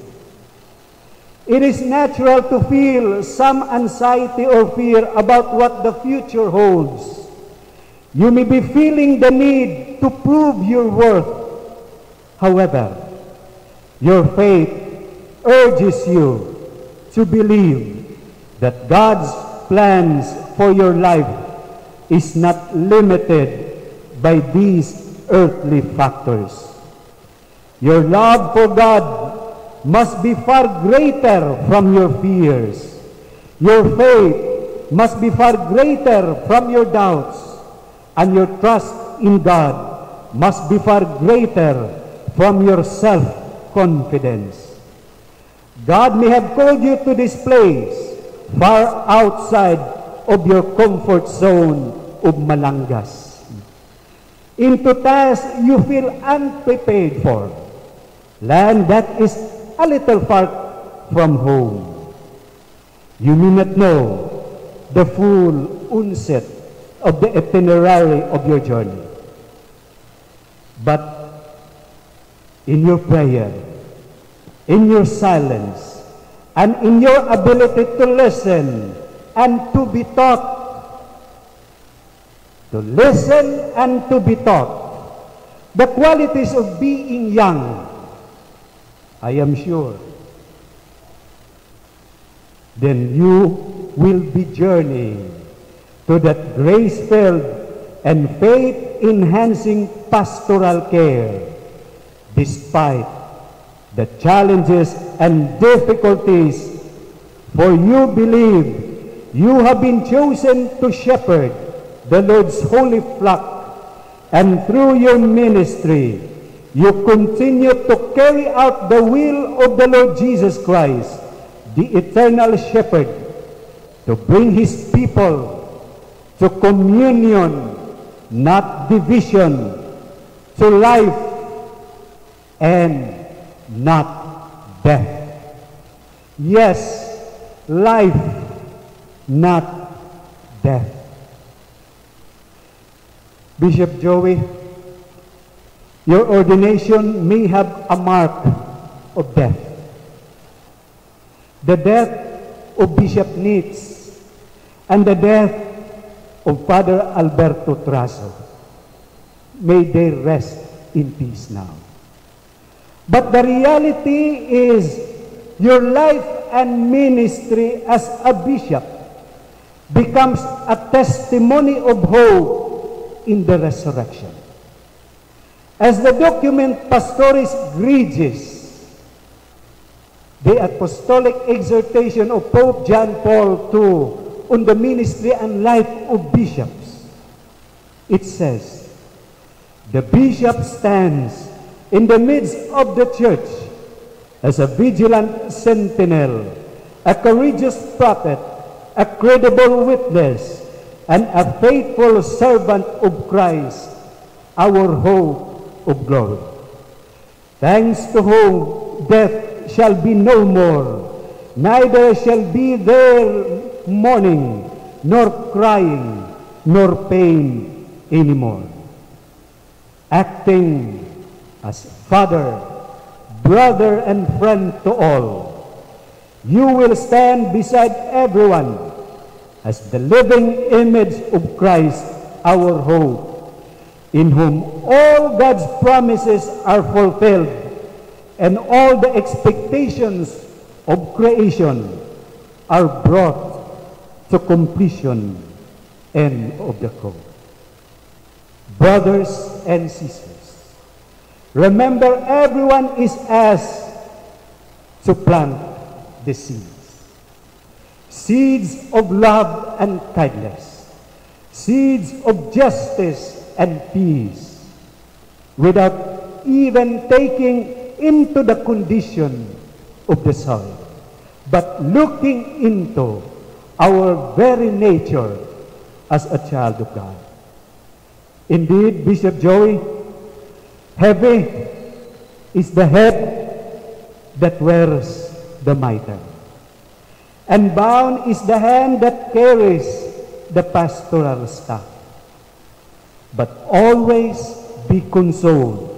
It is natural to feel some anxiety or fear about what the future holds. You may be feeling the need to prove your worth. However, your faith urges you to believe that God's plans for your life is not limited by these earthly factors. Your love for God must be far greater from your fears. Your faith must be far greater from your doubts. And your trust in God must be far greater from your self-confidence. God may have called you to this place far outside of your comfort zone of Malangas. Into tasks you feel unprepared for. Land that is a little far from home. You may not know the full onset of the itinerary of your journey. But in your prayer, in your silence, and in your ability to listen and to be taught, to listen and to be taught, the qualities of being young, I am sure, then you will be journeying to that grace-filled and faith-enhancing pastoral care despite the challenges and difficulties. For you believe you have been chosen to shepherd the Lord's holy flock and through your ministry you continue to carry out the will of the Lord Jesus Christ the eternal shepherd to bring his people to communion not division to life and not death. Yes, life, not death. Bishop Joey, your ordination may have a mark of death. The death of Bishop Nitz and the death of Father Alberto Traso. May they rest in peace now. But the reality is your life and ministry as a bishop becomes a testimony of hope in the resurrection. As the document Pastoris Gregis, the apostolic exhortation of Pope John Paul II on the ministry and life of bishops, it says, the bishop stands in the midst of the church as a vigilant sentinel, a courageous prophet, a credible witness, and a faithful servant of Christ, our hope of glory. Thanks to whom death shall be no more, neither shall be there mourning, nor crying, nor pain anymore. Acting as father, brother, and friend to all. You will stand beside everyone as the living image of Christ, our hope, in whom all God's promises are fulfilled and all the expectations of creation are brought to completion and of the cross. Brothers and sisters, remember everyone is asked to plant the seeds. Seeds of love and kindness. Seeds of justice and peace. Without even taking into the condition of the soil, but looking into our very nature as a child of God. Indeed, Bishop Joey, heavy is the head that wears the mitre, and bound is the hand that carries the pastoral staff. But always be consoled.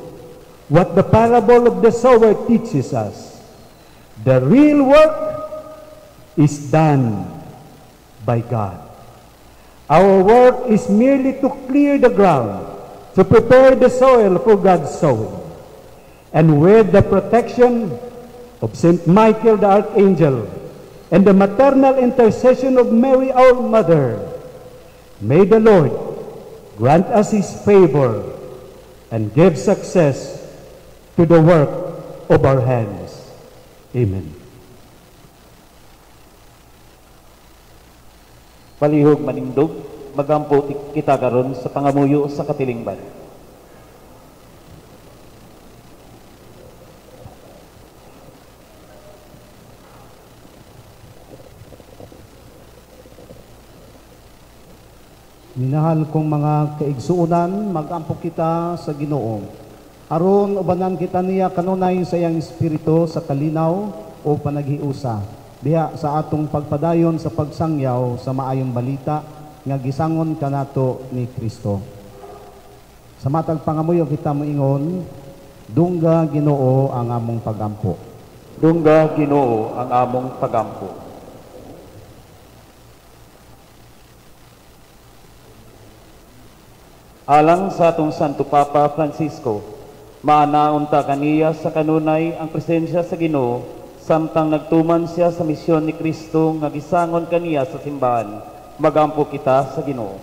What the parable of the sower teaches us, the real work is done by God. Our work is merely to clear the ground, to prepare the soil for God's sowing. And with the protection of St. Michael the Archangel and the maternal intercession of Mary our Mother, may the Lord grant us His favor and give success to the work of our hands. Amen. Palihog manindog, magampo kita karon sa pangamuyo sa katilingban. Minahal kong mga kaigsuunan, magampo kita sa Ginoo. Aron ubanan kita niya kanunay sa iyang espiritu sa kalinaw o panaghiusa. Diha sa atong pagpadayon sa pagsangyaw sa maayong balita nga gisangon kanato ni Kristo. Sa matag pangamuyo kita moingon, dungga Ginoo ang among pagampo. Dungga Ginoo ang among pagampo. Alang sa atong Santo Papa Francisco, maanaon ta kaniya sa kanunay ang presensya sa Ginoo samtang nagtuman siya sa misyon ni Kristo nga gisangon kaniya sa simbahan. Magampo kita sa Ginoo.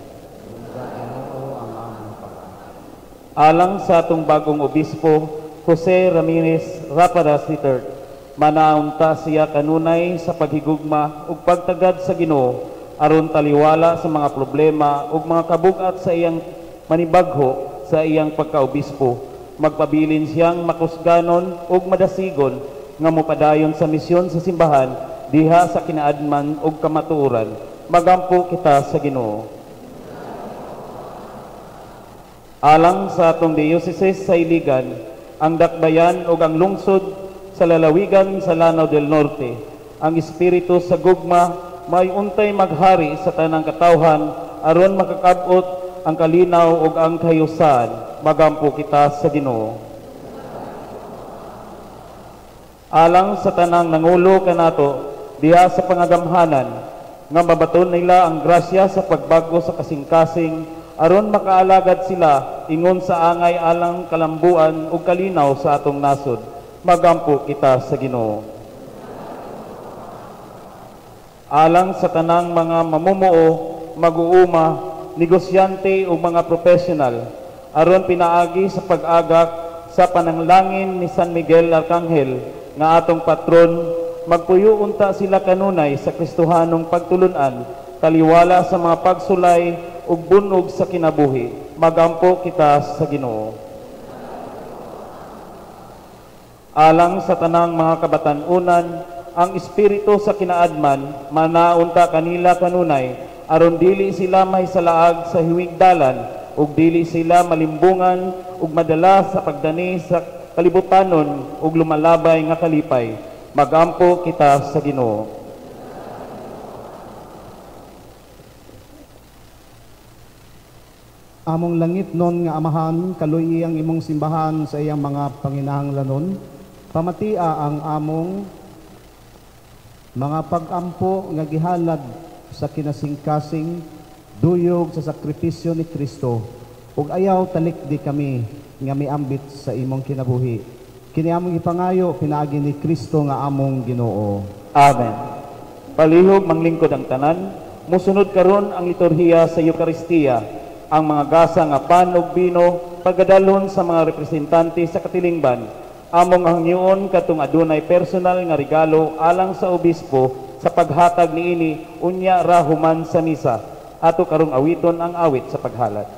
Alang sa atong bagong obispo, Jose Ramirez Rapadas III, manaon ta siya kanunay sa paghigugma ug pagtagad sa Ginoo aron taliwala sa mga problema ug mga kabugat sa iyang manibagho sa iyang pagkaobispo. Magpabilin siyang makusganon ug madasigon nga mopadayon sa misyon sa simbahan diha sa kinaadman ug kamatuoran. Magampo kita sa Ginoo. Alang sa atong diocese sa Iligan, ang dakbayan ug ang lungsod sa lalawigan sa Lanao del Norte, ang espiritu sa gugma may untay maghari sa tanang katawhan aron makakabot ang kalinaw ug ang kayusan. Magampo kita sa Ginoo. Alang sa tanang nangulo kanato diha sa pangagamhanan nga mabaton nila ang grasya sa pagbago sa kasing-kasing aron makaalagad sila ingon sa angay alang kalambuan ug kalinaw sa atong nasod. Magampo kita sa Ginoo. Alang sa tanang mga mamumuo, mag-uuma, negosyante ug mga professional aron pinaagi sa pag-agak sa pananglangin ni San Miguel Arcangel nga atong patron magpuyo unta sila kanunay sa Kristohanong pagtulunan taliwala sa mga pagsulay ug bunog sa kinabuhi. Magampo kita sa Ginoo. Alang sa tanang mga kabatanunan ang espiritu sa kinaadman manaunta kanila kanunay aron dili sila mahisalaag sa hiwigdalan ug dili sila malimbungan ug madala sa pagdani sa kalibutanon ug lumalabay nga kalipay magampo kita sa Ginoo Among langit non nga amahan, kaluy ang imong simbahan sa iyang mga panginahanglanon. Pamatia ang among mga pag-ampo nga gihalad sa kinasingkasing duyog sa sakripisyo ni Kristo ug ayaw talikdi kami nga miambit sa imong kinabuhi. Kini among ipangayo pinaagi ni Kristo nga among Ginoo. Amen. Palihog manglingkod ang tanan, musunod karon ang liturhiya sa Eukaristiya, ang mga gasa nga pan ug bino pagdalhon sa mga representante sa katilingban. Among hangyoon katong adunay personal nga regalo alang sa obispo sa paghatag niini unya ra human sa misa. Ato karong awiton ang awit sa paghalad.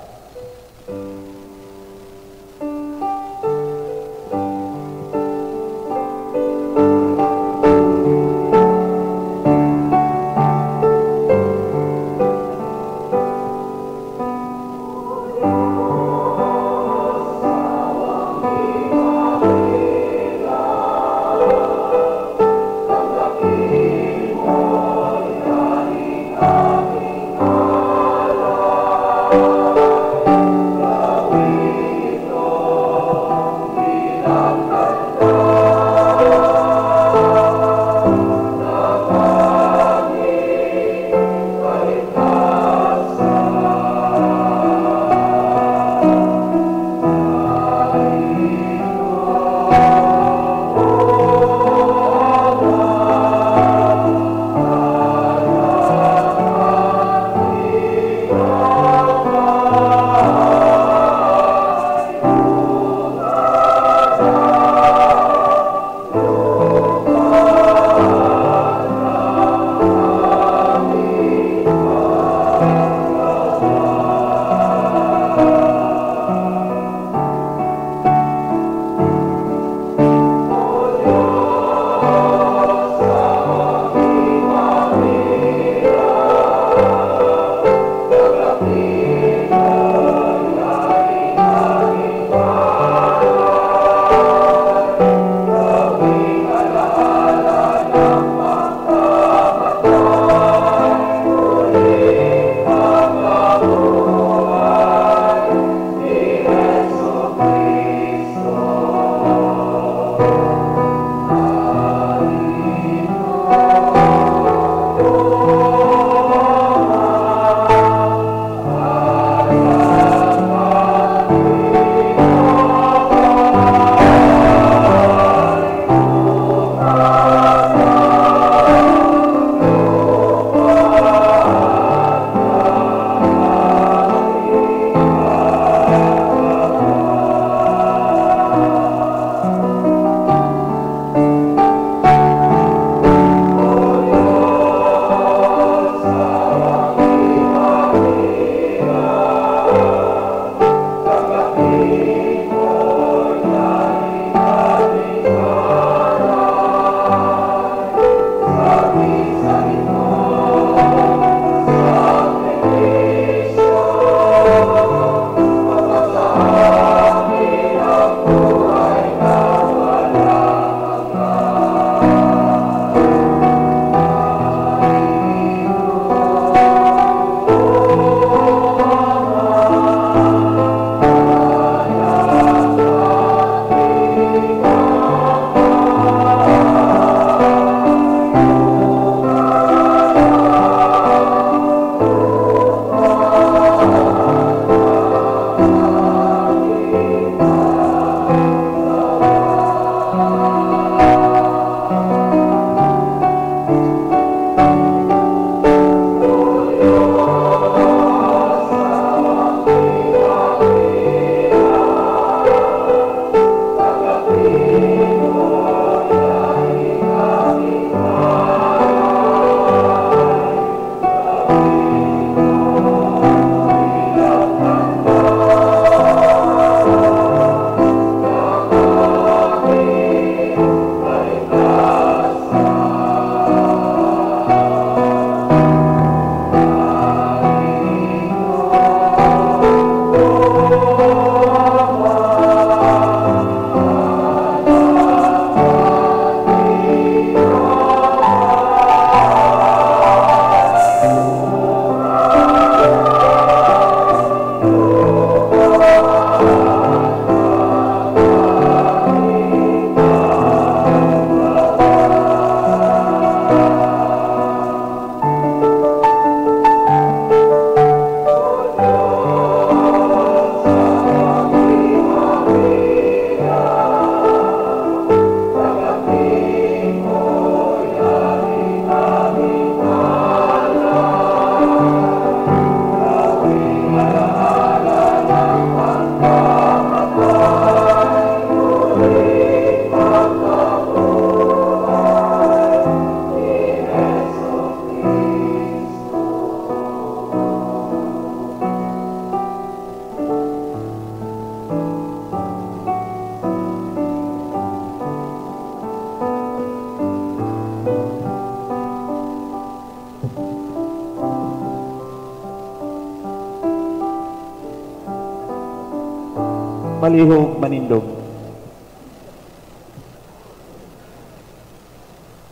Palihog manindog.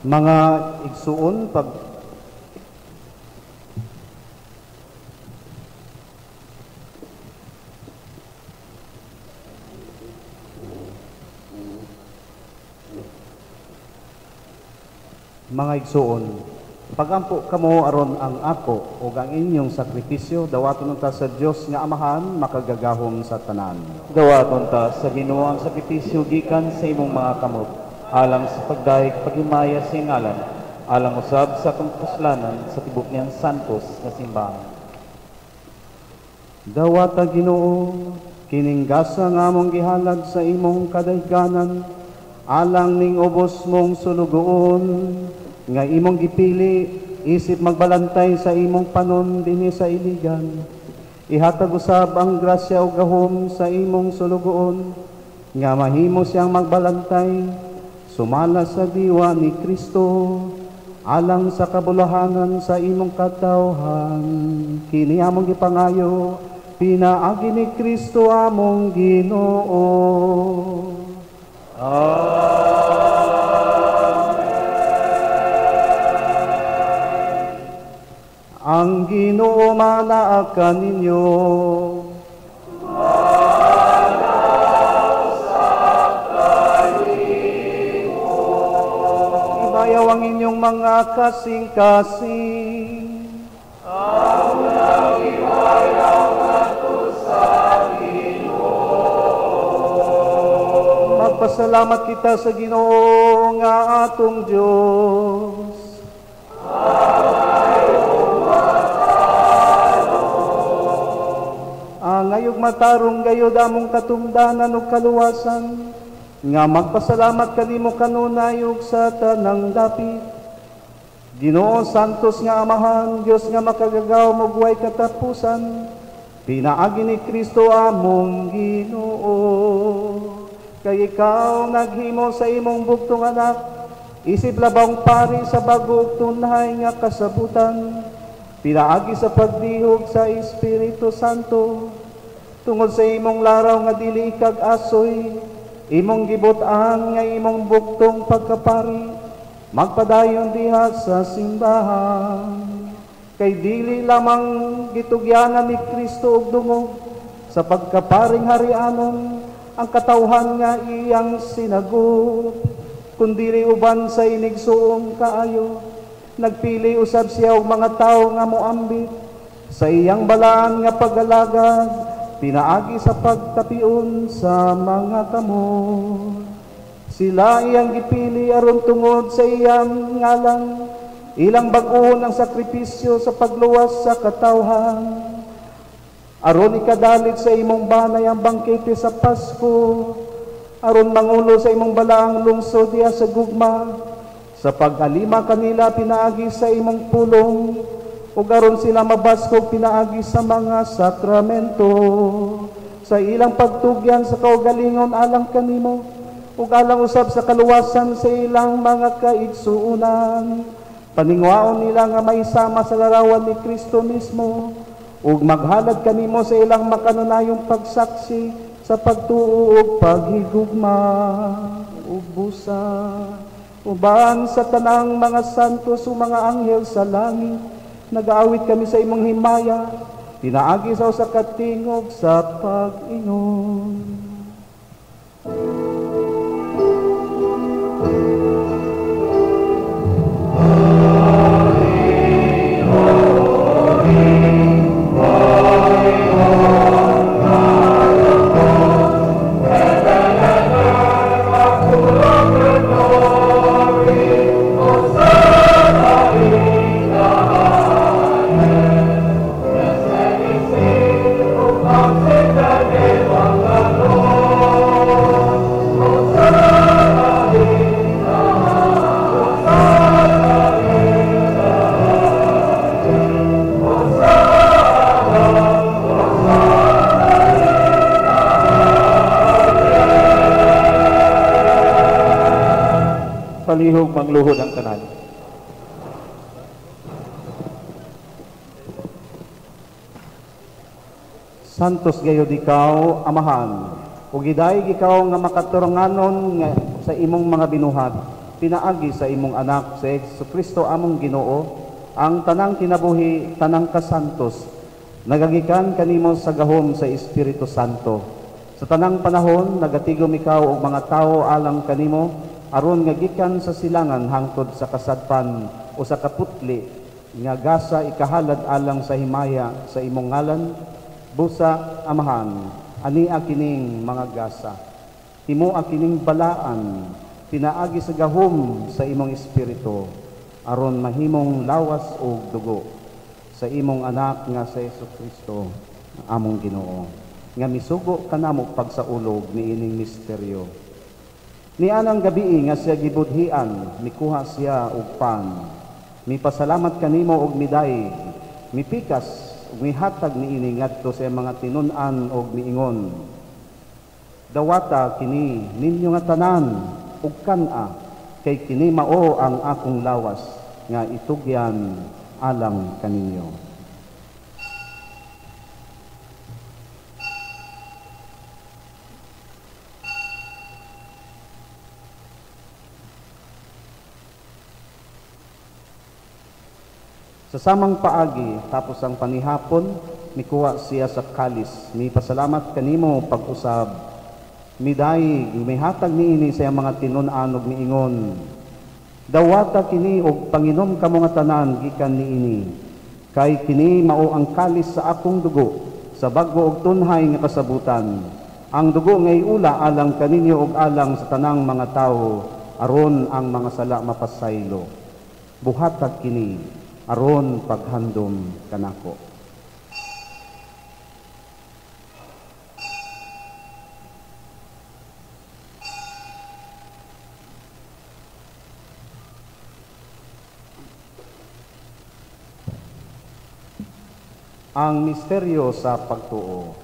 Mga igsuon pag Mga igsuon, pagampo kamo aron ang ako o ang inyong sakripisyo dawaton ta sa Dios nga Amahan makagagahom sa tanan. Dawaton ta sa Ginoo ang sakripisyo gikan sa imong mga kamot, alang sa pagdayeg pagimaya sa ngalan, alang usab sa kapuslanan sa tibok niyang santos nga simbahan. Dawata Ginoo, kining gasa nga among gihalad sa imong kadayganan, alang ning ubos mong sulugoon, nga imong gipili, isip magbalantay sa imong panon dinhi sa iligan. Ihatag usab ang grasya ug gahom sa imong sulugoon, nga mahimo siyang magbalantay, sumala sa diwa ni Kristo, alang sa kabulahanan sa imong katawhan. Kini among gipangayo, pinaagi ni Kristo among Ginoo. Manaakan ninyo. Ibayaw ang inyong mga kasing-kasing. Magpasalamat kita sa Ginoo nga atong Dios. Matarong gayod among katungdanan ug kaluwasan nga magpasalamat kanimo kanunayog sa tanang dapit. Ginoo Santos nga Amahan, Dios nga makagagaw mo buhay katapusan. Pinaagi ni Kristo among Ginoo. Kay ikaw naghimo sa imong buktong anak, isip labang pari sa bago ug tunay nga kasabutan. Pinaagi sa pagdihog sa Espiritu Santo, tungod sa imong laraw nga dili kag asoy, imong gibutan nga imong buktong pagkapari, magpadayon diha sa simbahan. Kay dili lamang gitugyanan ni Kristo og dungog sa pagkaparing harianon ang katawhan nga iyang sinagup, kundi uban sa inigsuong kaayo, nagpili usab siya og mga tawo nga moambit sa iyang balaan nga pagalagad, pinaagi sa pagtapion sa mga kamot. Sila iyang gipili aron tungod sa iyang ngalan, ilang bag-on ang sakripisyo sa pagluwas sa katawhan. Aron ikadalit sa imong banay ang bangkete sa Pasko, aron mangulo sa imong balaang lungsod diya sa gugma, sa pag-alima kanila pinaagi sa imong pulong, ug aron sila mabaskog pinaagi sa mga sakramento, sa ilang pagtugyan sa kaugalingon alang kanimo, ug alang usab sa kaluwasan sa ilang mga kaigsuunan. Paningwaon nila nga maisama sa larawan ni Kristo mismo, ug maghalad kanimo sa ilang makanunayong pagsaksi sa pagtuo ug paghigugma. Ug busa. Uban sa tanang mga santos o mga anghel sa langit nagaawit kami sa imong himaya. Pinaagi sa usa ka tingog sa pag-ingon Santos gayod ikaw, amahan, ug ikaw nga makaturanganon nga sa imong mga binuhat pinaagi sa imong anak sa Hesus Kristo among Ginoo. Ang tanang kinabuhi tanang kasantos nagagikan kanimo sa gahom sa Espiritu Santo. Sa tanang panahon nagatigom ikaw og mga tao alang kanimo aron nga gikan sa silangan hangtod sa kasadpan o sa kaputli nga gasa ikahalad alang sa himaya sa imong ngalan busa amahan ani kining mga gasa. Timo kining balaan pinaagi sa gahom sa imong espiritu aron mahimong lawas o dugo sa imong anak nga sa Yesu Kristo among Ginoo. Nga misugo kanamo pagsaulog niining misteryo. Ni anang gabi nga siya gibudhian mikuha siya og pan. Mipasalamat kanimo og miday mipikas mihatag niini ngadto sa mga tinun-an og miingon dawata kini ninyo nga tanan ug kana kay kini mao ang akong lawas nga itugyan alang kaninyo. Sa samang paagi, tapos ang panihapon, mikuha siya sa kalis. May pasalamat kanimo pag-usab. Miday, mihatag niini sa mga tinunan og miingon. Dawata kini og panginom kamo nga tanan gikan niini. Kay kini mao ang kalis sa akong dugo sa bago og tunhay nga kasabutan. Ang dugo ngay ula alang kaninyo og alang sa tanang mga tawo aron ang mga sala mapasaylo. Buhatag kini aron paghandom kanako. Ang misteryo sa pagtuo.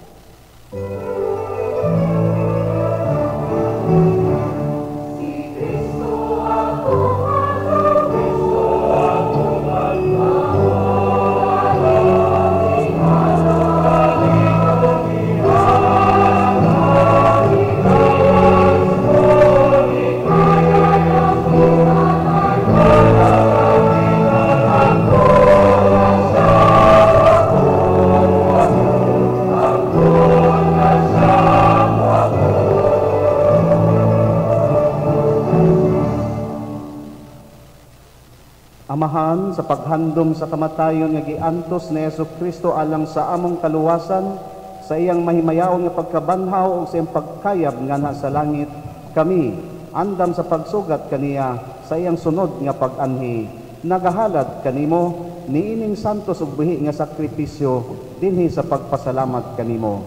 Paghandom sa kamatayon nga giantos ni Yesu Kristo alang sa among kaluwasan sa iyang mahimayaon nga pagkabanhaw o sa iyang pagkayab nga na sa langit kami andam sa pagsugat kaniya sa iyang sunod nga pag-anhi. Nagahalad kanimo niining santos ug buhi nga sakripisyo dinhi sa pagpasalamat kanimo.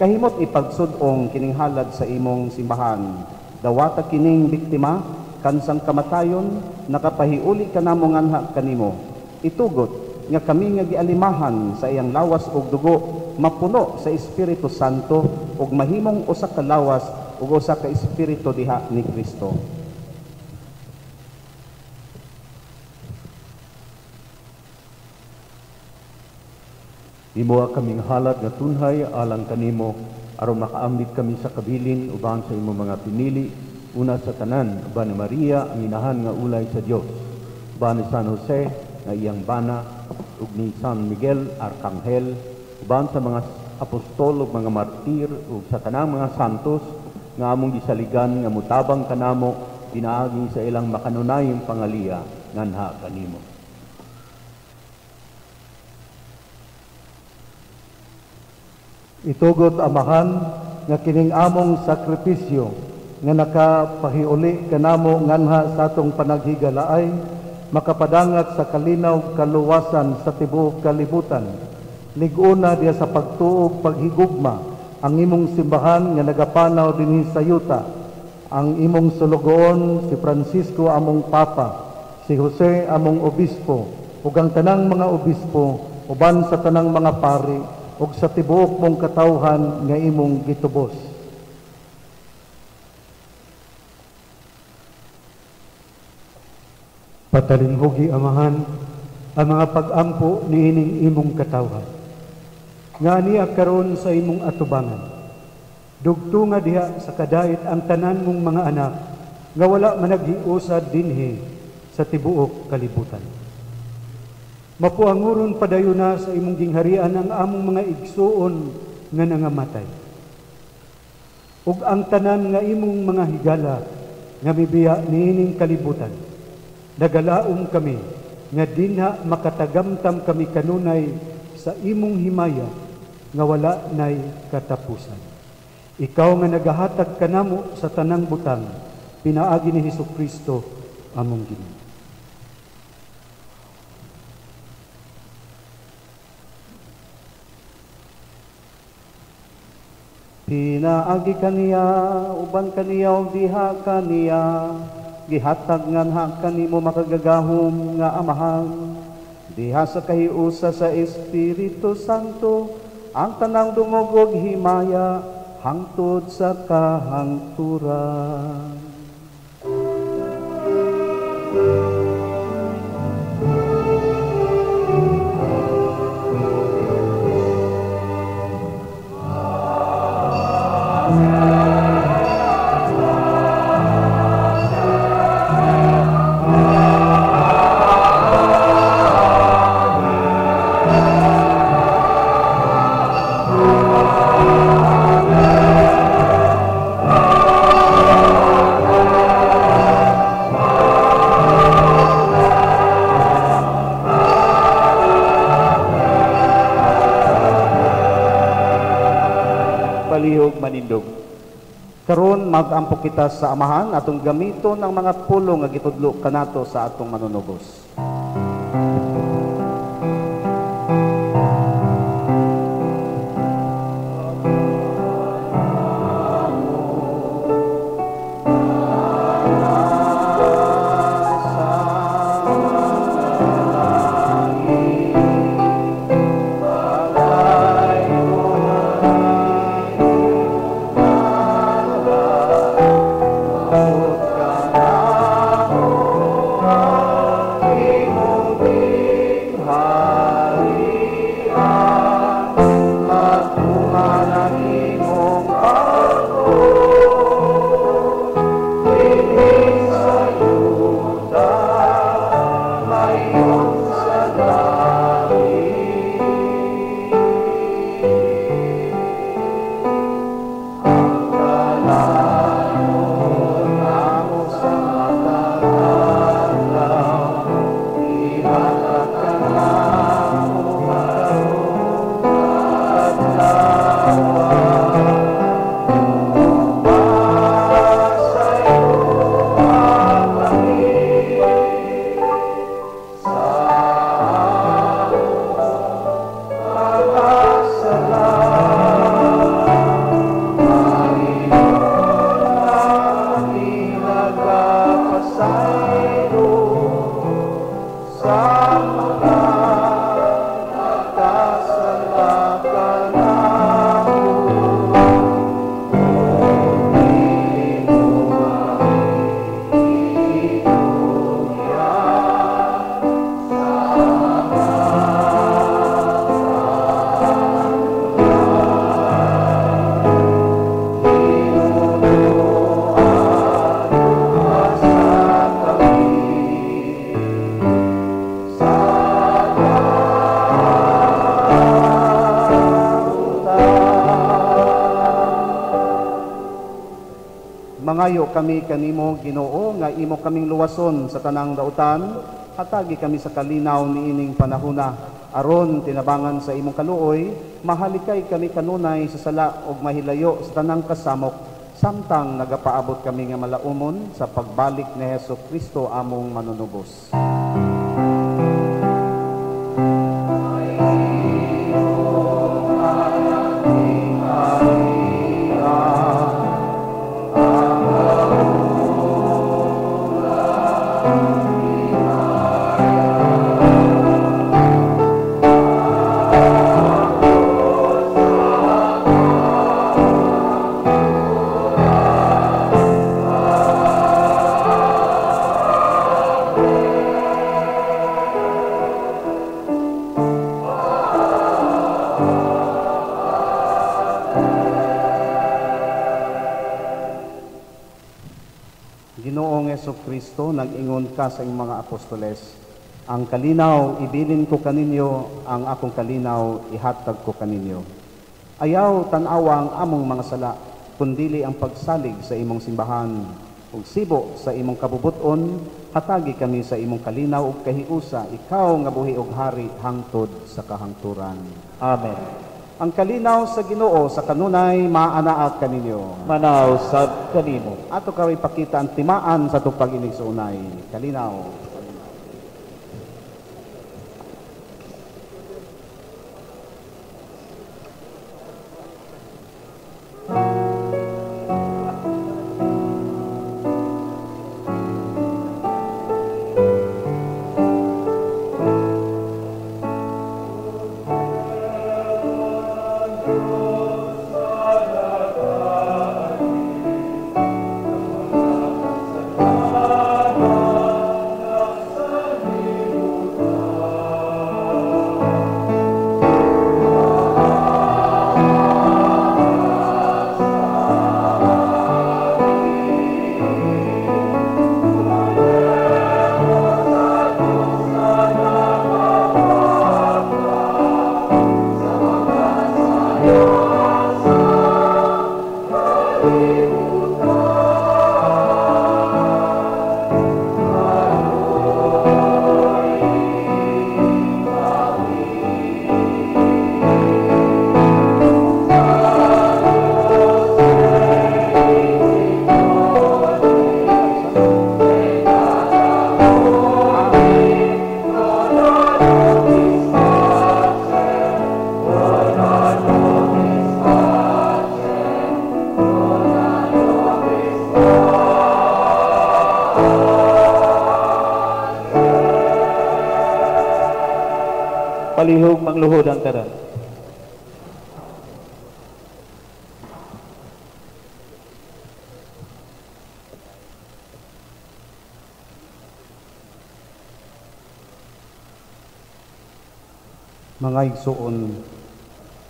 Kahimot ipagsudong kining halad sa imong simbahan. Dawata kining biktima kansang kamatayon nakapahiuli kanamo nganha kanimo itugot nga kami nga gialimahan sa iyang lawas ug dugo mapuno sa Espiritu Santo ug mahimong usa ka lawas ug usa ka espiritu diha ni Kristo. Imo kaming halad nga tunhay alang kanimo aron makaambit kami sa kabilin uban sa imo mga pinili. Una sa tanan uban ni Maria ang inahan nga ulay sa Dios uban ni San Jose nga iyang bana ug ni San Miguel Arkanghel uban sa mga apostol ug mga martir ug sa tanang mga santos nga among gisaligan nga mutabang kanamo pinaagi sa ilang makanunayong pangaliya nganha kanimo. Itugot amahan nga kining among sakripisyo nga nakapahiuli kanamo nganha sa atong panaghigalaay makapadangat sa kalinaw kaluwasan sa tibuok kalibutan liguna diya sa pagtuog paghigugma ang imong simbahan nga nagapanaw dinhi sa yuta ang imong sulugoon si Francisco among papa si Jose among obispo ug ang tanang mga obispo uban sa tanang mga pari ug sa tibuok mong katawhan nga imong gitubos. Patalinghugi amahan ang mga pag-ampo niining imong katawhan. Nga niya karon sa imong atubangan. Dugto nga diha sa kadait ang tanan mong mga anak, nga wala managhiusad dinhi sa tibuok kalibutan. Mapuanguron padayon na sa imong gingharian ang among mga igsuon nga nangamatay. Ug ang tanan nga imong mga higala nga mibiya niining kalibutan. Nagalaom kami nga dinha makatagamtam kami kanunay sa imong himaya nga wala nay katapusan. Ikaw nga nagahatag kanamo sa tanang butang, pinaagi ni Hesus Kristo among Ginoo. Pinaagi kaniya, uban kaniya diha kaniya, gihatag nganha kanimo makagagahom nga amahan. Diha sa kahiusa sa Espiritu Santo, ang tanang dungog ug himaya, hangtod sa kahangturan. palihog Karon magampo kita sa amahan atong gamito ng mga pulong nga gitudlo kanato sa atong manunubos. Mangayo kami kanimo Ginoo nga imo kaming luwason sa tanang dautan, hatagi kami sa kalinaw niining panahuna aron tinabangan sa imong kaluoy, mahalikay kami kanunay sa sala ug mahilayo sa tanang kasamok samtang nagapaabot kami nga malaumon sa pagbalik ni Heso Kristo among manunubos. Kristo, nag-ingon ka sa iyong mga apostoles, ang kalinaw, ibilin ko kaninyo, ang akong kalinaw, ihatag ko kaninyo. Ayaw tanawang among mga sala, kundili ang pagsalig sa imong simbahan. Ug sibo sa imong kabubuton, hatagi kami sa imong kalinaw ug kahiusa, ikaw nga buhi ug hari hangtod sa kahangturan. Amen. Ang kalinaw sa Ginoo sa kanunay maanaat kaninyo. Manaw sab kanimo. Ato karoy pakita ang timaan sa tupag inig sa unay. Kalinaw. Palihog mangluhod ang tanan. mga igsuon.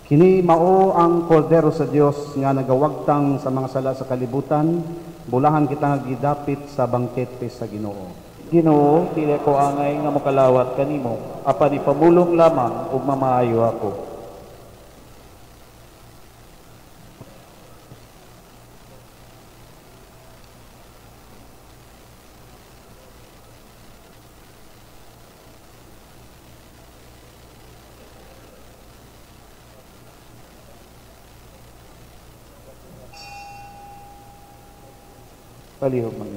Kini mao ang kordero sa Dios nga nagawagtang sa mga sala sa kalibutan, bulahan kita gidapit sa bangkete sa Ginoo. Ginoo, dili ko angay nga mokalawat kanimo, apan ipamulong lamang ug mamaayo ako. Palihog manglingkod.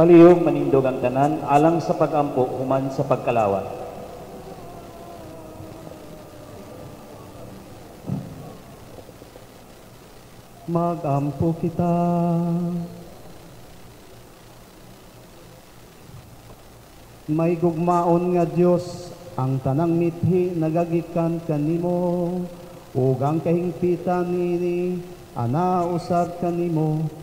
Palihog manindog ang tanan alang sa pagampo human sa pagkalawan. Magampo kita. May gugmaon nga Dios ang tanang mithi nagagikan kanimo ug ang kahingpitan nini ana usab kanimo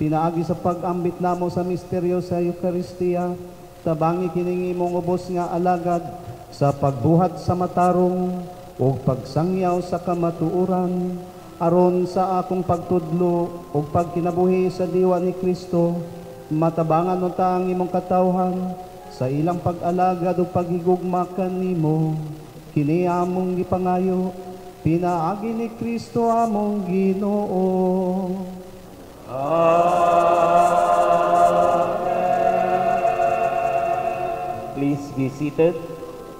pinaagi sa pag-ambit namo sa misteryo sa Eucharistia. Tabangi kining imong ubos nga alagad sa pagbuhat sa matarong ug pagsangyaw sa kamatuoran aron sa akong pagtudlo ug pagkinabuhi sa diwa ni Kristo matabangan unta ang imong katawhan sa ilang pag-alagad ug paghigugma kanimo. Kini among gipangayo pinaagi ni Kristo among Ginoo be seated.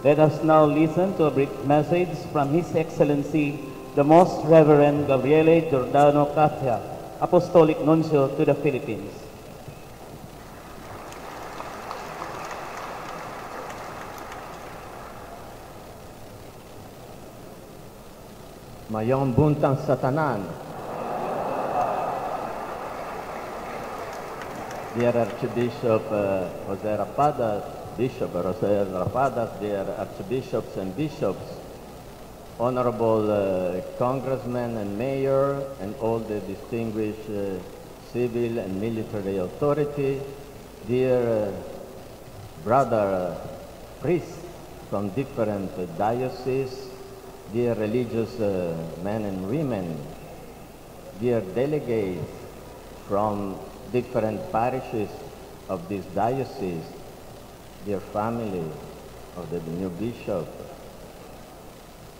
Let us now listen to a brief message from His Excellency, the Most Reverend Gabriele Giordano Catia, Apostolic Nuncio to the Philippines. Mayong buntang sa tanan. Dear Archbishop uh, Jose Rapadas, Bishop Jose Rapadas, dear Archbishops and Bishops, Honorable uh, Congressmen and Mayor, and all the distinguished uh, civil and military authority, dear uh, brother uh, priests from different uh, dioceses, dear religious uh, men and women, dear delegates from different parishes of this diocese, dear family of the new bishop,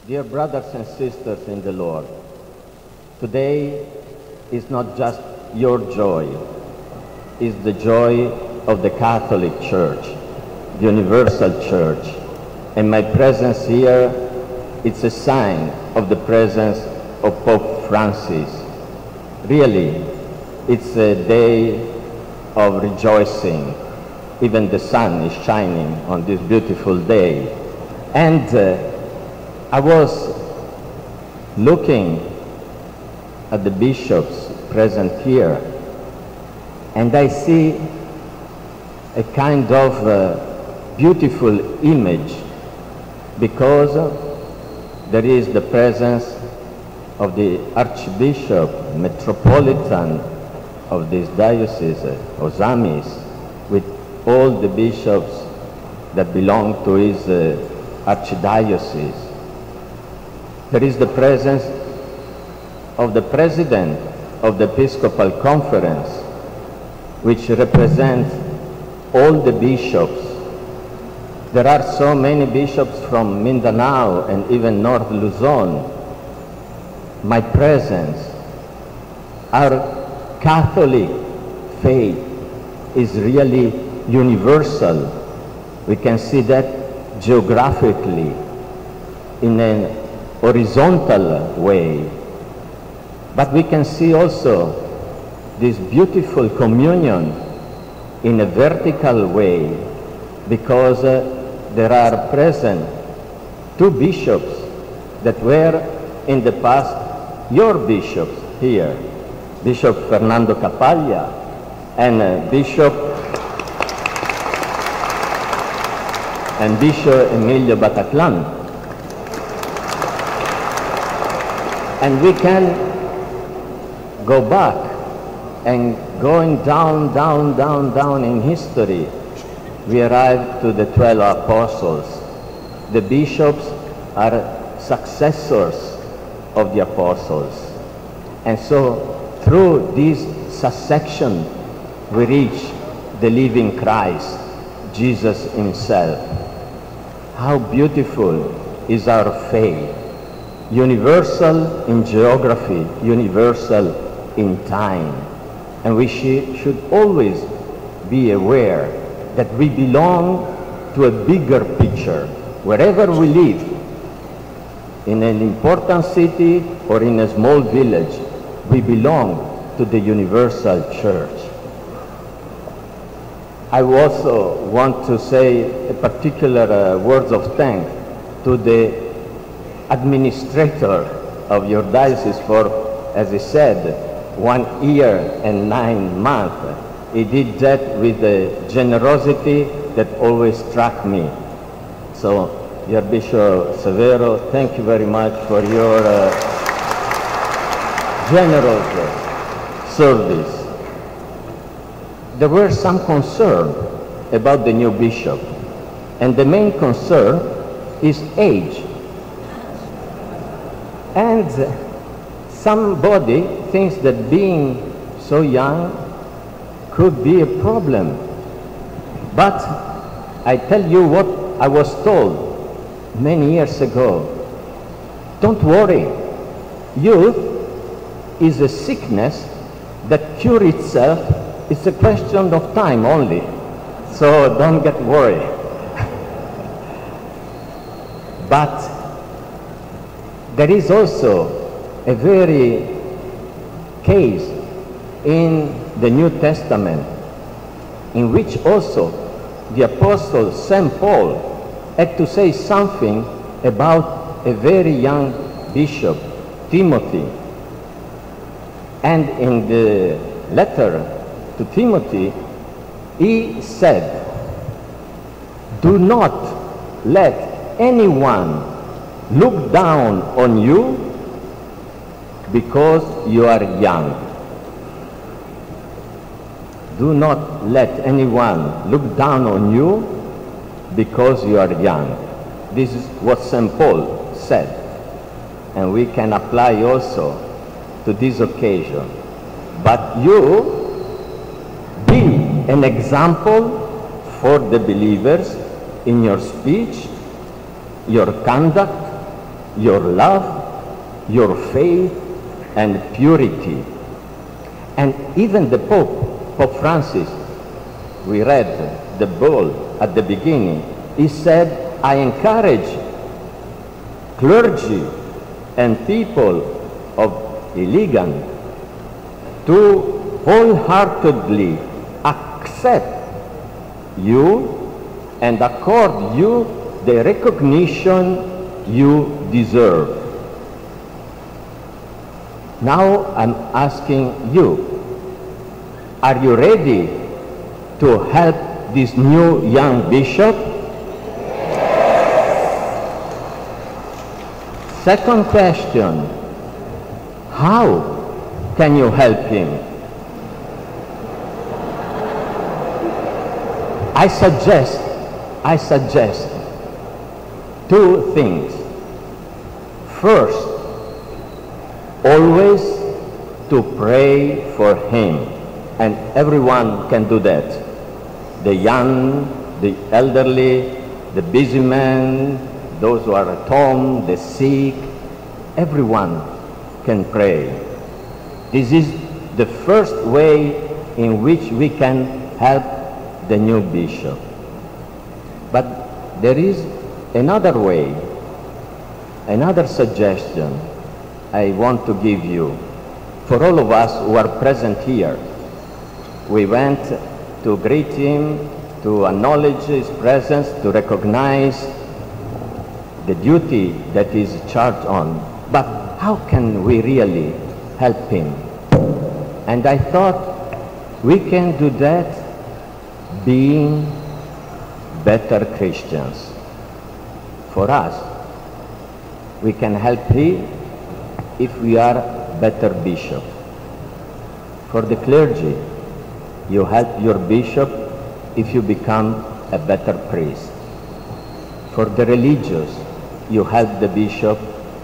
dear brothers and sisters in the Lord, today is not just your joy, it's the joy of the Catholic Church, the Universal Church, and my presence here it's a sign of the presence of Pope Francis. Really, it's a day of rejoicing. Even the sun is shining on this beautiful day. And uh, I was looking at the bishops present here, and I see a kind of uh, beautiful image because there is the presence of the Archbishop, Metropolitan of this diocese, Ozamis, with all the bishops that belong to his uh, archdiocese. There is the presence of the President of the Episcopal Conference, which represents all the bishops there are so many bishops from Mindanao and even North Luzon. My presence, our Catholic faith is really universal. We can see that geographically in an horizontal way. But we can see also this beautiful communion in a vertical way because uh, there are present two bishops that were in the past your bishops here, Bishop Fernando Capalla and uh, Bishop and Bishop Emilio Bataclan. And we can go back and going down, down, down, down in history we arrive to the 12 apostles. The bishops are successors of the apostles. And so through this succession, we reach the living Christ, Jesus himself. How beautiful is our faith. Universal in geography, universal in time. And we sh- should always be aware that we belong to a bigger picture. Wherever we live, in an important city or in a small village, we belong to the universal church. I also want to say a particular uh, words of thanks to the administrator of your diocese for, as he said, one year and nine months. He did that with a generosity that always struck me. So, dear Bishop Severo, thank you very much for your uh, generous service. There were some concern about the new bishop, and the main concern is age. And somebody thinks that being so young could be a problem. But I tell you what I was told many years ago. Don't worry. Youth is a sickness that cures itself. It's a question of time only. So don't get worried. but there is also a very case in the New Testament in which also the apostle St. Paul had to say something about a very young bishop, Timothy. And in the letter to Timothy, he said, Do not let anyone look down on you because you are young. Do not let anyone look down on you because you are young. This is what St. Paul said. And we can apply also to this occasion. But you an example for the believers in your speech, your conduct, your love, your faith, and purity. And even the Pope, Pope Francis, we read the bull at the beginning, he said, I encourage clergy and people of Iligan to wholeheartedly accept you and accord you the recognition you deserve. Now I'm asking you, are you ready to help this new young bishop? Second question, how can you help him? I suggest, I suggest two things. First, always to pray for him. And everyone can do that. The young, the elderly, the busy man, those who are at home, the sick, everyone can pray. This is the first way in which we can help the new bishop. But there is another way, another suggestion I want to give you. For all of us who are present here, we went to greet him, to acknowledge his presence, to recognize the duty that is charged on. But how can we really help him? And I thought we can do that being better Christians. For us, we can help him if we are better bishop. For the clergy, you help your bishop if you become a better priest. For the religious, you help the bishop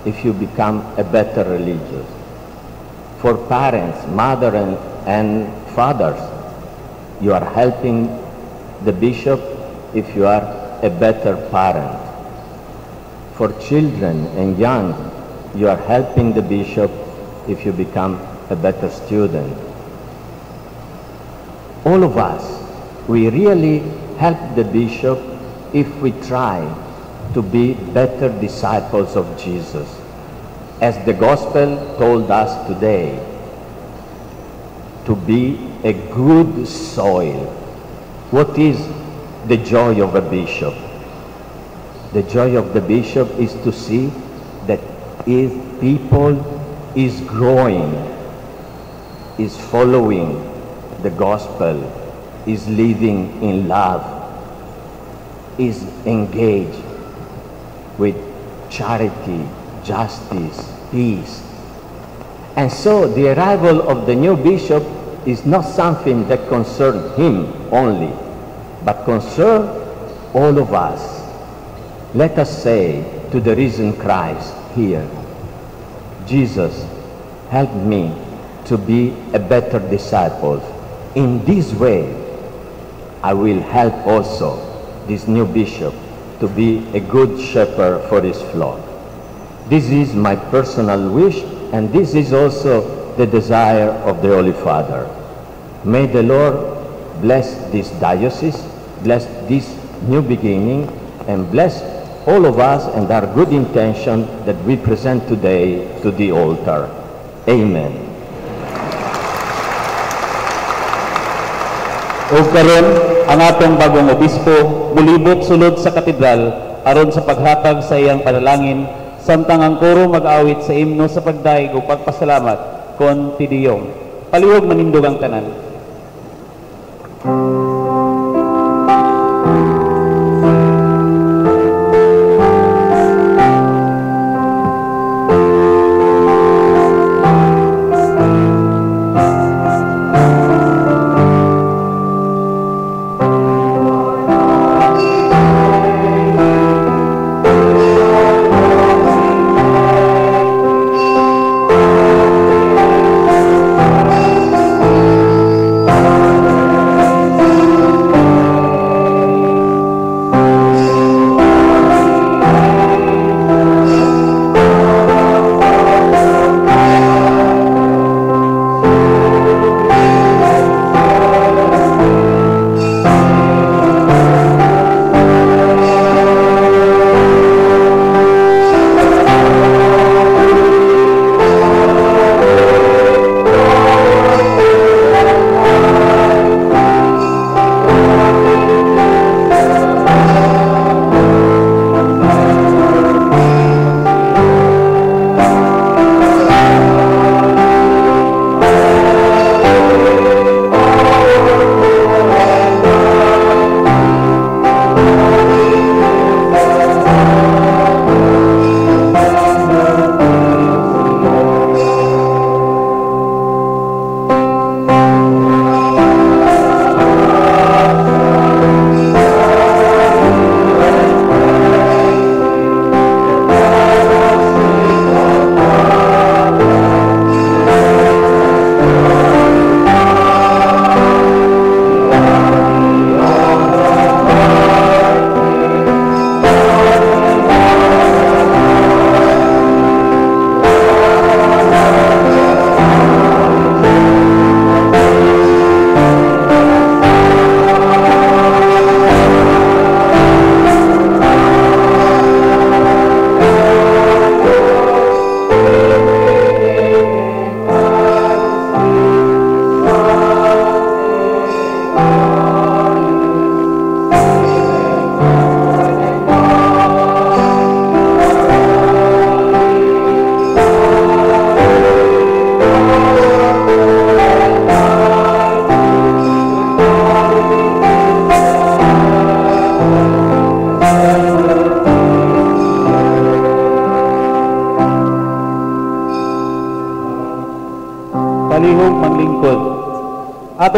if you become a better religious. For parents, mother and, and fathers, you are helping the bishop if you are a better parent. For children and young, you are helping the bishop if you become a better student. All of us, we really help the bishop if we try to be better disciples of Jesus. As the gospel told us today, to be a good soil, What is the joy of a bishop? The joy of the bishop is to see that if people is growing, is following the gospel, is living in love, is engaged with charity, justice, peace. And so the arrival of the new bishop is not something that concerns him only, but concerns all of us. Let us say to the risen Christ here, Jesus, help me to be a better disciple. In this way, I will help also this new bishop to be a good shepherd for his flock. This is my personal wish, and this is also the desire of the Holy Father. May the Lord bless this diocese, bless this new beginning, and bless all of us and our good intention that we present today to the altar. Amen. O karon ang atong bagong obispo mulibot sulod sa katedral aron sa paghatag sa iyang panalangin samtang ang koro mag-awit sa imno sa pagdaig ug pagpasalamat kon tidiyong. Paliwag manindog ang tanan.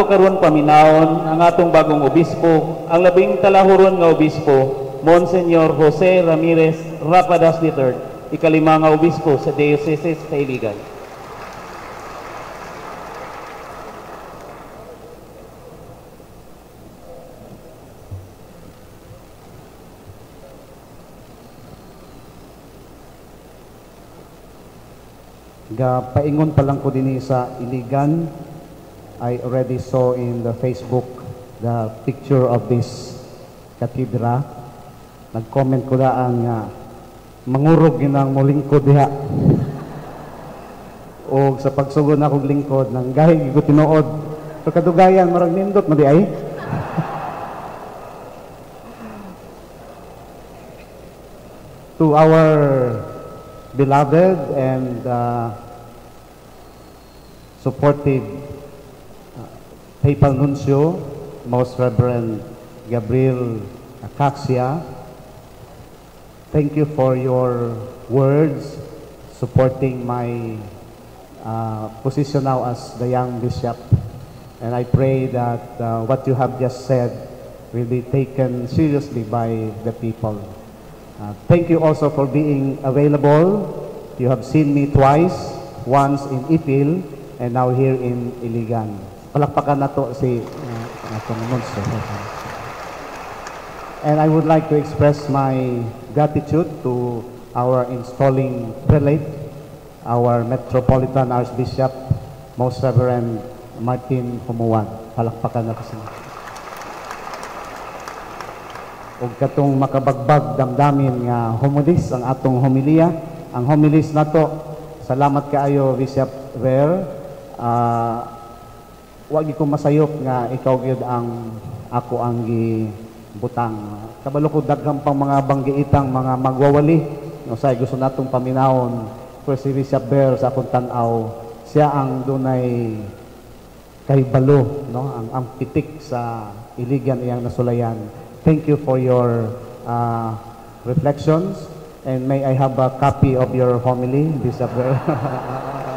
Karon paminawon ang atong bagong obispo, ang labing talahuron nga obispo, Monsignor Jose Ramirez Rapadas III, ikalima nga obispo sa Diocese sa Iligan. Ga paingon pa lang ko din sa Iligan. I already saw in the Facebook the picture of this katedra. Nag-comment ko daan nga, ah, mangurog yun ang mulingkod diha. o sa pagsugod na akong lingkod, nang gahig ko tinuod. So kadugayan, marag nindot mo ay. to our beloved and uh, supportive Papal Nuncio, Most Reverend Gabriel Acaxia. Thank you for your words supporting my uh, position now as the young bishop. And I pray that uh, what you have just said will be taken seriously by the people. Uh, thank you also for being available. You have seen me twice, once in Ipil and now here in Iligan. Palakpakan na to si uh, atong Monster. And I would like to express my gratitude to our installing prelate, our Metropolitan Archbishop, Most Reverend Martin Humuan. Palakpakan na kasi. Ug katong makabagbag damdamin nga homilis ang atong homilia. Ang homilis nato salamat kaayo Bishop Ver. Uh, wagi ko masayop nga ikaw gyud ang ako ang gibutang. Kabalo ko daghang pang mga banggiitang mga magwawali. No say gusto natong paminawon. Pero si Bishop Ver sa akong tan-aw, siya ang dunay kay balo, no? Ang, ang pitik sa iligan iyang nasulayan. Thank you for your uh, reflections. And may I have a copy of your homily, Bishop?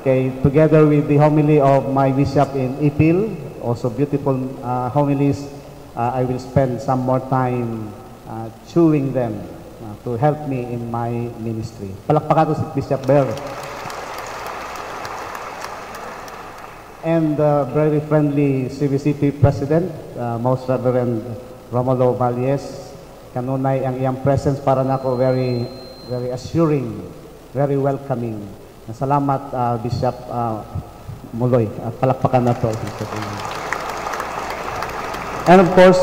okay, together with the homily of my bishop in Ipil, also beautiful uh, homilies, uh, I will spend some more time uh, chewing them uh, to help me in my ministry. Palakpakan ko si Bishop Bear. and uh, very friendly CBCP President, uh, Most Reverend Romulo Valies. Kanunay ang iyang presence para nako very very assuring, very welcoming. Salamat uh, Bishop uh, Muloy. At palakpakan na to. And of course,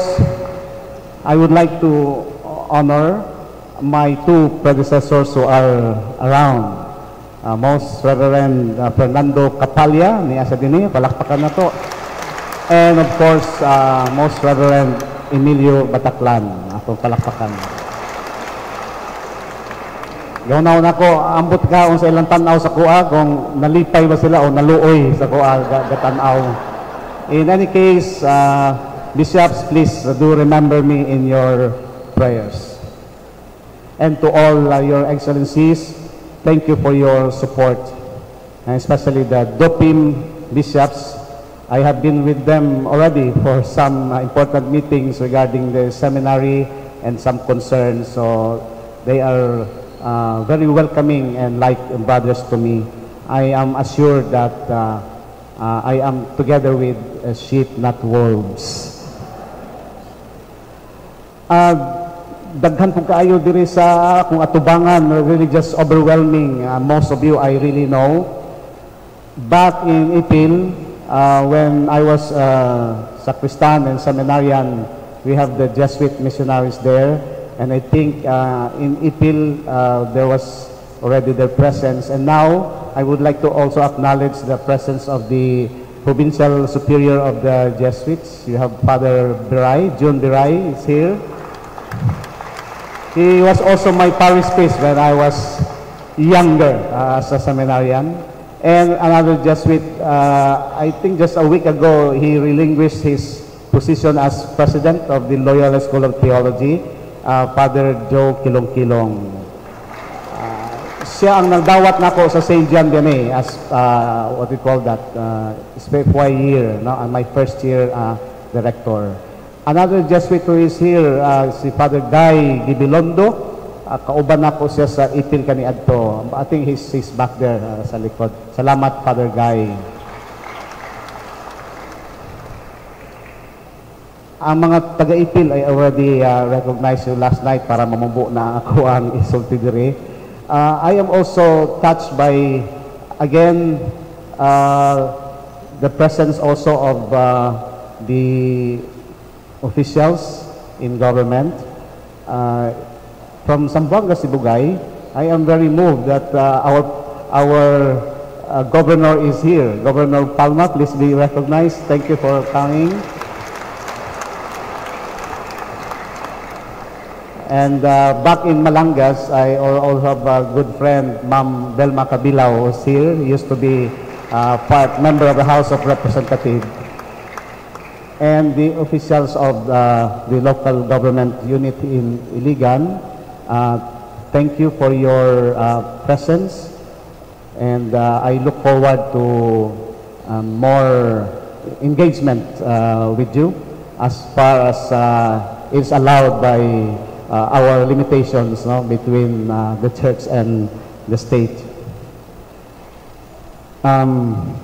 I would like to honor my two predecessors who are around uh, Most Reverend uh, Fernando Capalla ni Asadini, palakpakan na to. And of course, uh, Most Reverend Emilio Bataclan, ako palakpakan. Gawnaw na ko, ambot ka sa ilang tanaw sa kuha, kung nalipay ba sila o naluoy sa kuha, gatanaw. In any case, uh, bishops, please do remember me in your prayers. And to all uh, your excellencies, thank you for your support, and especially the DOPIM bishops. I have been with them already for some uh, important meetings regarding the seminary and some concerns. So they are uh, very welcoming and like brothers to me. I am assured that uh, uh, I am together with uh, sheep, not wolves. Uh, daghan po kaayo diri sa kung atubangan really just overwhelming uh, most of you I really know back in Ipil uh, when I was uh, sacristan and seminarian we have the Jesuit missionaries there and I think uh, in Ipil uh, there was already their presence. And now I would like to also acknowledge the presence of the provincial superior of the Jesuits. You have Father Biray June Biray is here. He was also my parish priest when I was younger uh, as a seminarian. And another Jesuit, uh, I think just a week ago, he relinquished his position as president of the Loyola School of Theology, uh, Father Joe Kilong-Kilong. Uh, siya ang nagdawat nako sa St. John Vianney as, uh, what we call that, uh, SPFY year, no? and my first year uh, director. Another Jesuit who is here, uh, si Father Guy Gibilondo. Uh, kauban ako siya sa Ipil kaniadto. I think he's, he's back there uh, sa likod. Salamat, Father Guy. Ang mga taga-Ipil ay already uh, recognized you last night para mamumbu na ako ang isulti diri. Uh, I am also touched by, again, uh, the presence also of uh, the officials in government. Uh, from Zamboanga, Sibugay, I am very moved that uh, our, our uh, governor is here. Governor Palma, please be recognized. Thank you for coming. And uh, back in Malangas, I also have a good friend, Ma'am Belma Cabilao, who's here. He used to be uh, part member of the House of Representatives. And the officials of the, the local government unit in Iligan, uh, thank you for your uh, presence. And uh, I look forward to um, more engagement uh, with you as far as uh, is allowed by uh, our limitations no, between uh, the church and the state. Um,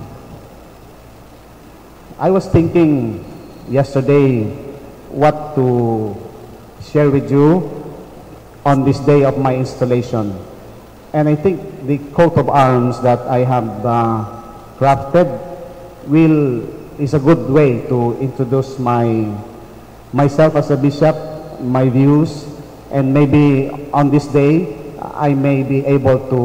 I was thinking yesterday what to share with you on this day of my installation. And I think the coat of arms that I have uh, crafted will is a good way to introduce my myself as a bishop, my views, and maybe on this day I may be able to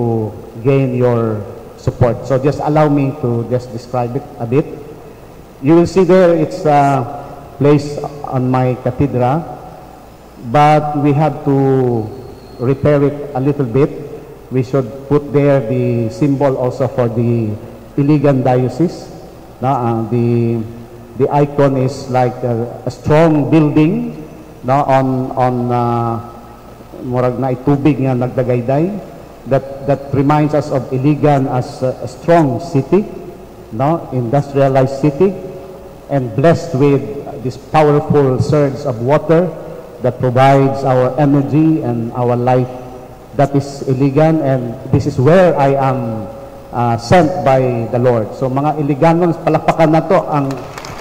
gain your support. So just allow me to just describe it a bit. You will see there it's uh, placed on my cathedra, but we have to repair it a little bit. We should put there the symbol also for the Iligan Diocese. No, uh, the the icon is like a, a strong building no on on uh, murag na itubig nga nagdagayday that that reminds us of Iligan as a, a strong city no industrialized city and blessed with this powerful surge of water that provides our energy and our life that is Iligan and this is where I am uh, sent by the Lord. So mga Iliganon, palakpakan na to ang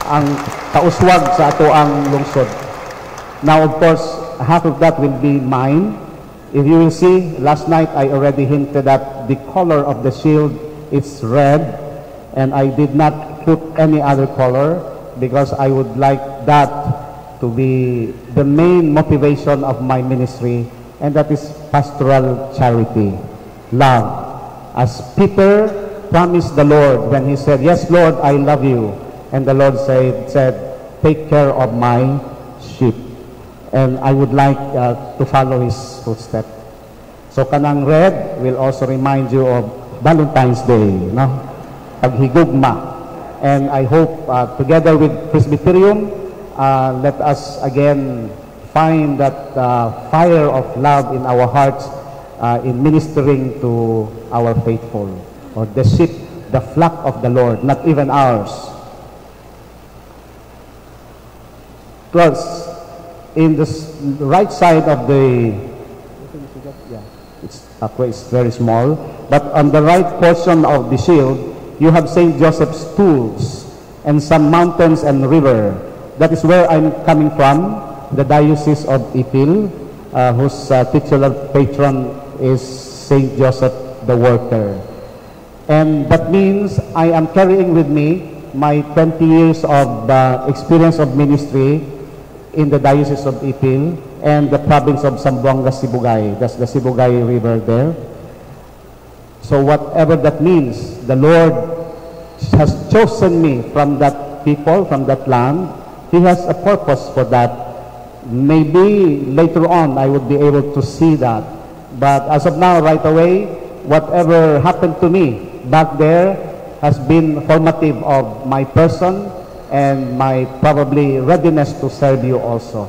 ang kauswag sa ato ang lungsod. Now of course, half of that will be mine. If you will see, last night I already hinted that the color of the shield is red and I did not put any other color because I would like that to be the main motivation of my ministry and that is pastoral charity, love. As Peter promised the Lord when he said, Yes, Lord, I love you. And the Lord said, said Take care of my sheep. And I would like uh, to follow his footsteps. So kanang red will also remind you of Valentine's Day, no? Paghigugma. And I hope uh, together with Presbyterium, uh, let us again find that uh, fire of love in our hearts uh, in ministering to our faithful, or the sheep, the flock of the Lord, not even ours. Plus, in the right side of the, yeah, it's, okay, it's very small, but on the right portion of the shield, you have St. Joseph's tools and some mountains and river. That is where I'm coming from, the Diocese of Ipil, uh, whose uh, titular patron is St. Joseph the Worker. And that means I am carrying with me my 20 years of uh, experience of ministry in the Diocese of Ipil and the province of Zamboanga, Sibugay. That's the Sibugay River there. So whatever that means, the Lord has chosen me from that people, from that land. He has a purpose for that. Maybe later on I would be able to see that. But as of now, right away, whatever happened to me back there has been formative of my person and my probably readiness to serve you also.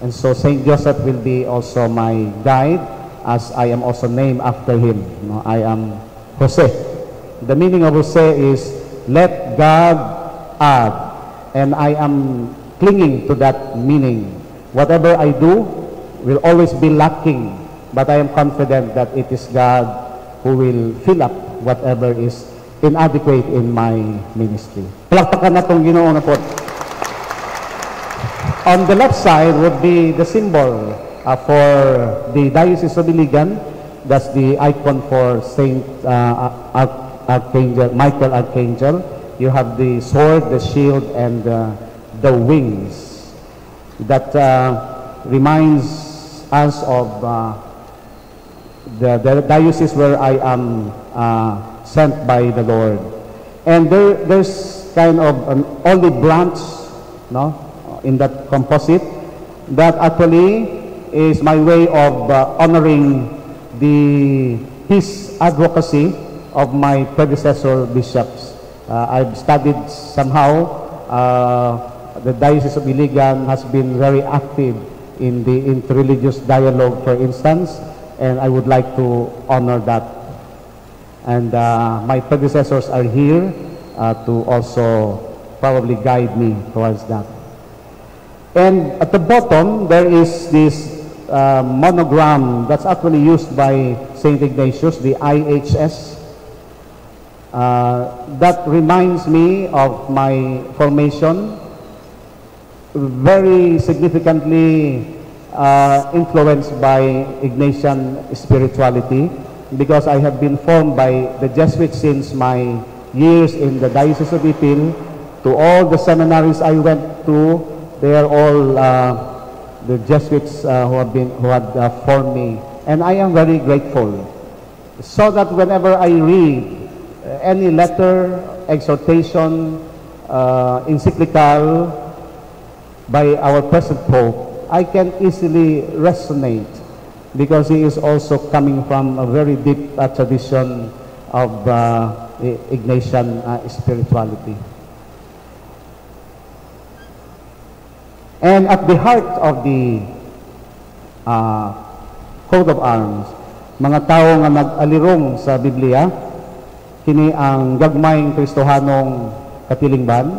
And so Saint Joseph will be also my guide as I am also named after him. No, I am Jose. The meaning of Jose is let God add. And I am clinging to that meaning. Whatever I do will always be lacking, but I am confident that it is God who will fill up whatever is inadequate in my ministry. Palakpakan na itong ginoo na po. On the left side would be the symbol uh, for the Diocese of Iligan. That's the icon for Saint uh, Arch- Archangel, Michael Archangel. You have the sword, the shield, and uh, the wings. That uh, reminds us of uh, the, the diocese where I am uh, sent by the Lord. And there, there's kind of an olive branch no, in that composite that actually is my way of uh, honoring the his advocacy of my predecessor bishops. Uh, I've studied somehow uh, the Diocese of Iligan has been very active in the interreligious dialogue, for instance, and I would like to honor that. And uh, my predecessors are here uh, to also probably guide me towards that. And at the bottom, there is this uh, monogram that's actually used by St. Ignatius, the IHS. Uh, that reminds me of my formation, very significantly uh, influenced by Ignatian spirituality because I have been formed by the Jesuits since my years in the Diocese of Ipil. To all the seminaries I went to, they are all uh, the Jesuits uh, who have been who had uh, formed me, and I am very grateful. So that whenever I read uh, any letter, exhortation, uh, encyclical by our present Pope, I can easily resonate because he is also coming from a very deep uh, tradition of uh, Ignatian uh, spirituality. And at the heart of the uh, coat of arms, mga tao nga nag-alirong sa Biblia, kini ang gagmayng Kristohanong katilingban,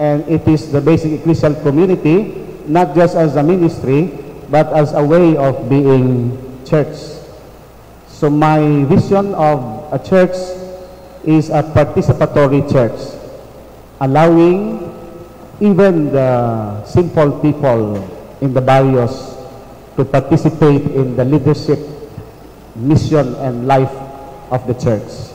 and it is the basic ecclesial community, not just as a ministry, but as a way of being church. So my vision of a church is a participatory church, allowing even the simple people in the barrios to participate in the leadership, mission, and life of the church.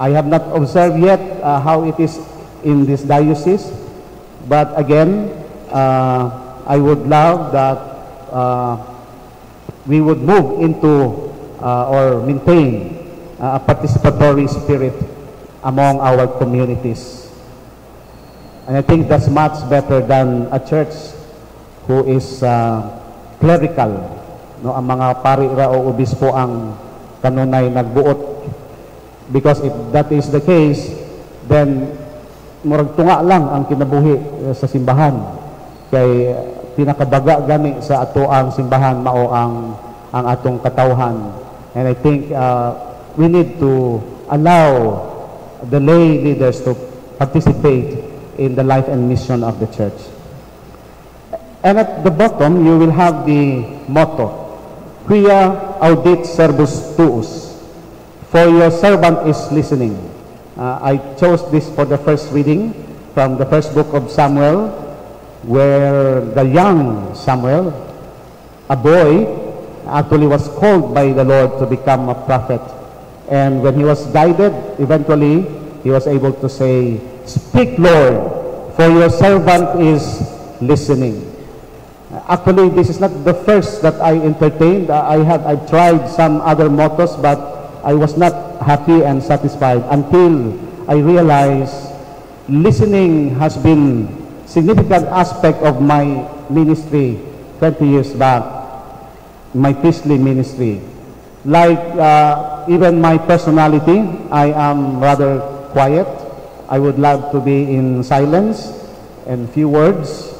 I have not observed yet uh, how it is in this diocese, but again, uh, I would love that uh, we would move into uh, or maintain uh, a participatory spirit among our communities. And I think that's much better than a church who is uh, clerical. No, ang mga pari ra o obispo ang kanunay nagbuot. Because if that is the case, then murag tunga lang ang kinabuhi uh, sa simbahan. Kay pinakabaga gani sa ato ang simbahan mao ang ang atong katawhan. And I think uh, we need to allow the lay leaders to participate in the life and mission of the church. And at the bottom, you will have the motto, Quia audit servus tuus, for your servant is listening. Uh, I chose this for the first reading from the first book of Samuel, where the young Samuel, a boy, actually was called by the Lord to become a prophet. And when he was guided, eventually, he was able to say, Speak, Lord, for your servant is listening. Actually, this is not the first that I entertained. I have I've tried some other mottos, but I was not happy and satisfied until I realized listening has been significant aspect of my ministry 20 years back, my priestly ministry. Like uh, even my personality, I am rather quiet. I would love to be in silence and few words.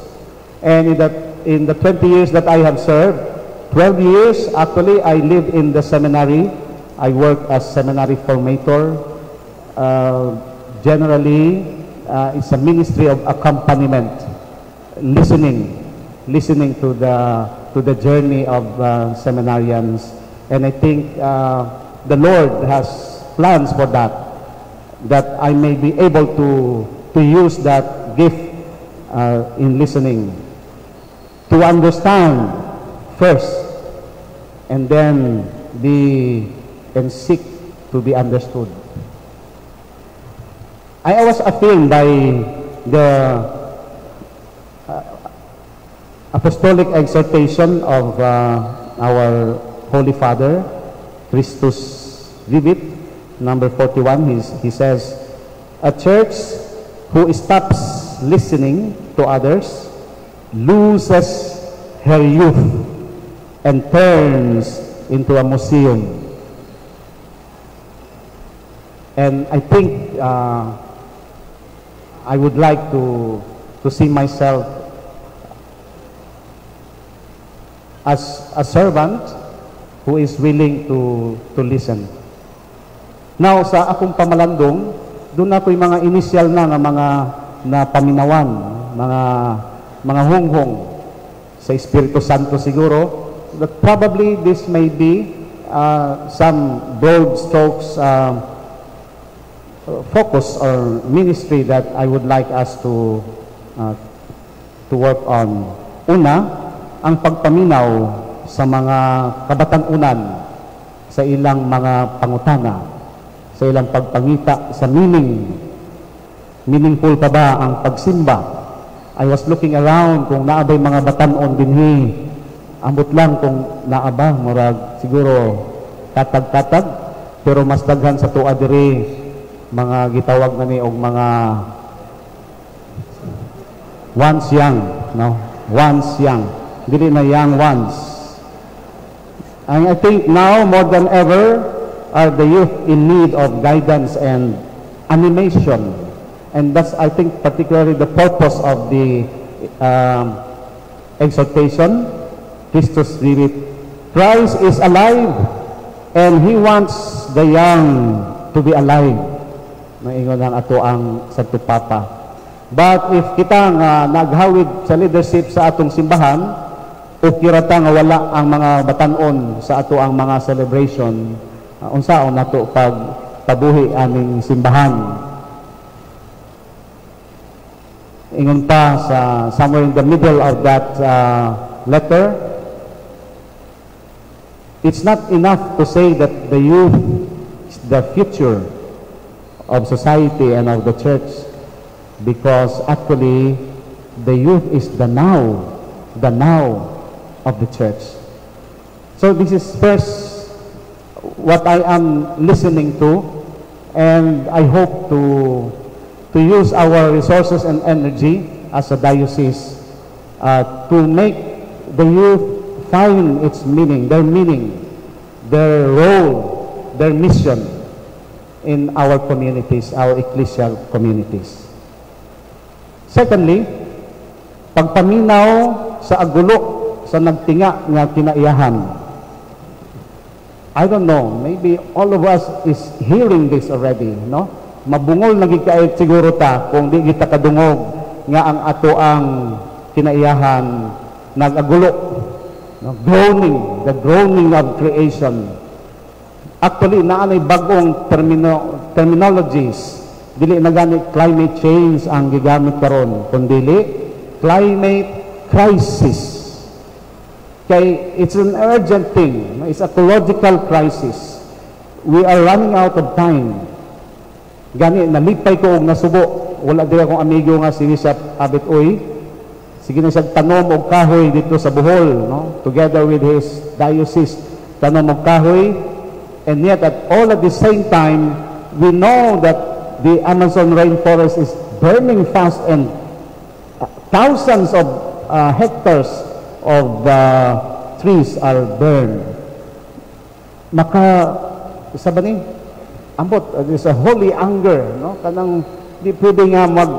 And in, that, in the 20 years that I have served, 12 years actually I lived in the seminary. I work as seminary formator. Uh, generally, uh, it's a ministry of accompaniment, listening, listening to the to the journey of uh, seminarians. And I think uh, the Lord has plans for that, that I may be able to to use that gift uh, in listening, to understand first, and then be and seek to be understood. I was affirmed by the uh, apostolic exhortation of uh, our Holy Father, Christus Vivit, number 41. He's, he says, A church who stops listening to others loses her youth and turns into a museum. And I think uh, I would like to, to see myself as a servant who is willing to, to listen. Now, sa akong pamalandong, doon na ako'y mga initial na nga mga na paminawan, mga mga hunghong sa Espiritu Santo siguro. But probably this may be uh, some broad strokes uh, focus or ministry that I would like us to uh, to work on. Una, ang pagpaminaw sa mga kabatanunan sa ilang mga pangutana, sa ilang pagpangita sa meaning. Meaningful pa ba ang pagsimba? I was looking around kung naabay mga batanon dinhi. Ambot lang kung naaba, murag siguro katag-katag, pero mas daghan sa tuwa diri mga gitawag na ni og mga once young, no? Once young. Dili na young ones. And I think now more than ever are the youth in need of guidance and animation. And that's, I think, particularly the purpose of the um, exhortation, Christus Spirit. Christ is alive, and He wants the young to be alive. Maingon lang ato ang Santo Papa. But if kita nga naghawid sa leadership sa atong simbahan, o kirata nga wala ang mga batanon sa ato ang mga celebration, uh, unsaon nato pag tabuhi aming simbahan. Ingon pa sa somewhere in the middle of that uh, letter, it's not enough to say that the youth is the future of society and of the church because actually the youth is the now, the now of the church. So this is first what I am listening to and I hope to to use our resources and energy as a diocese uh, to make the youth find its meaning, their meaning, their role, their mission in our communities, our ecclesial communities. Secondly, pagpaminaw sa agulo sa nagtinga nga kinaiyahan. I don't know, maybe all of us is hearing this already, no? Mabungol na gikaayot siguro ta kung di kita kadungog nga ang ato ang kinaiyahan nagagulo. No? Groaning, the groaning of creation. Actually, naanay bagong termino, terminologies. Dili na gani climate change ang gigamit karon, kundi climate crisis. Kay it's an urgent thing. It's a ecological crisis. We are running out of time. Gani, nalipay ko og nasubo. Wala din akong amigo nga si Bishop Abit Uy. Sige na siya tanom og kahoy dito sa Bohol, no? Together with his diocese, tanom og kahoy. And yet, at all at the same time, we know that the Amazon rainforest is burning fast and uh, thousands of uh, hectares of the trees are burned. Maka, isa ba ni? Ambot, uh, there's a holy anger, no? Kanang, di pwede nga mag,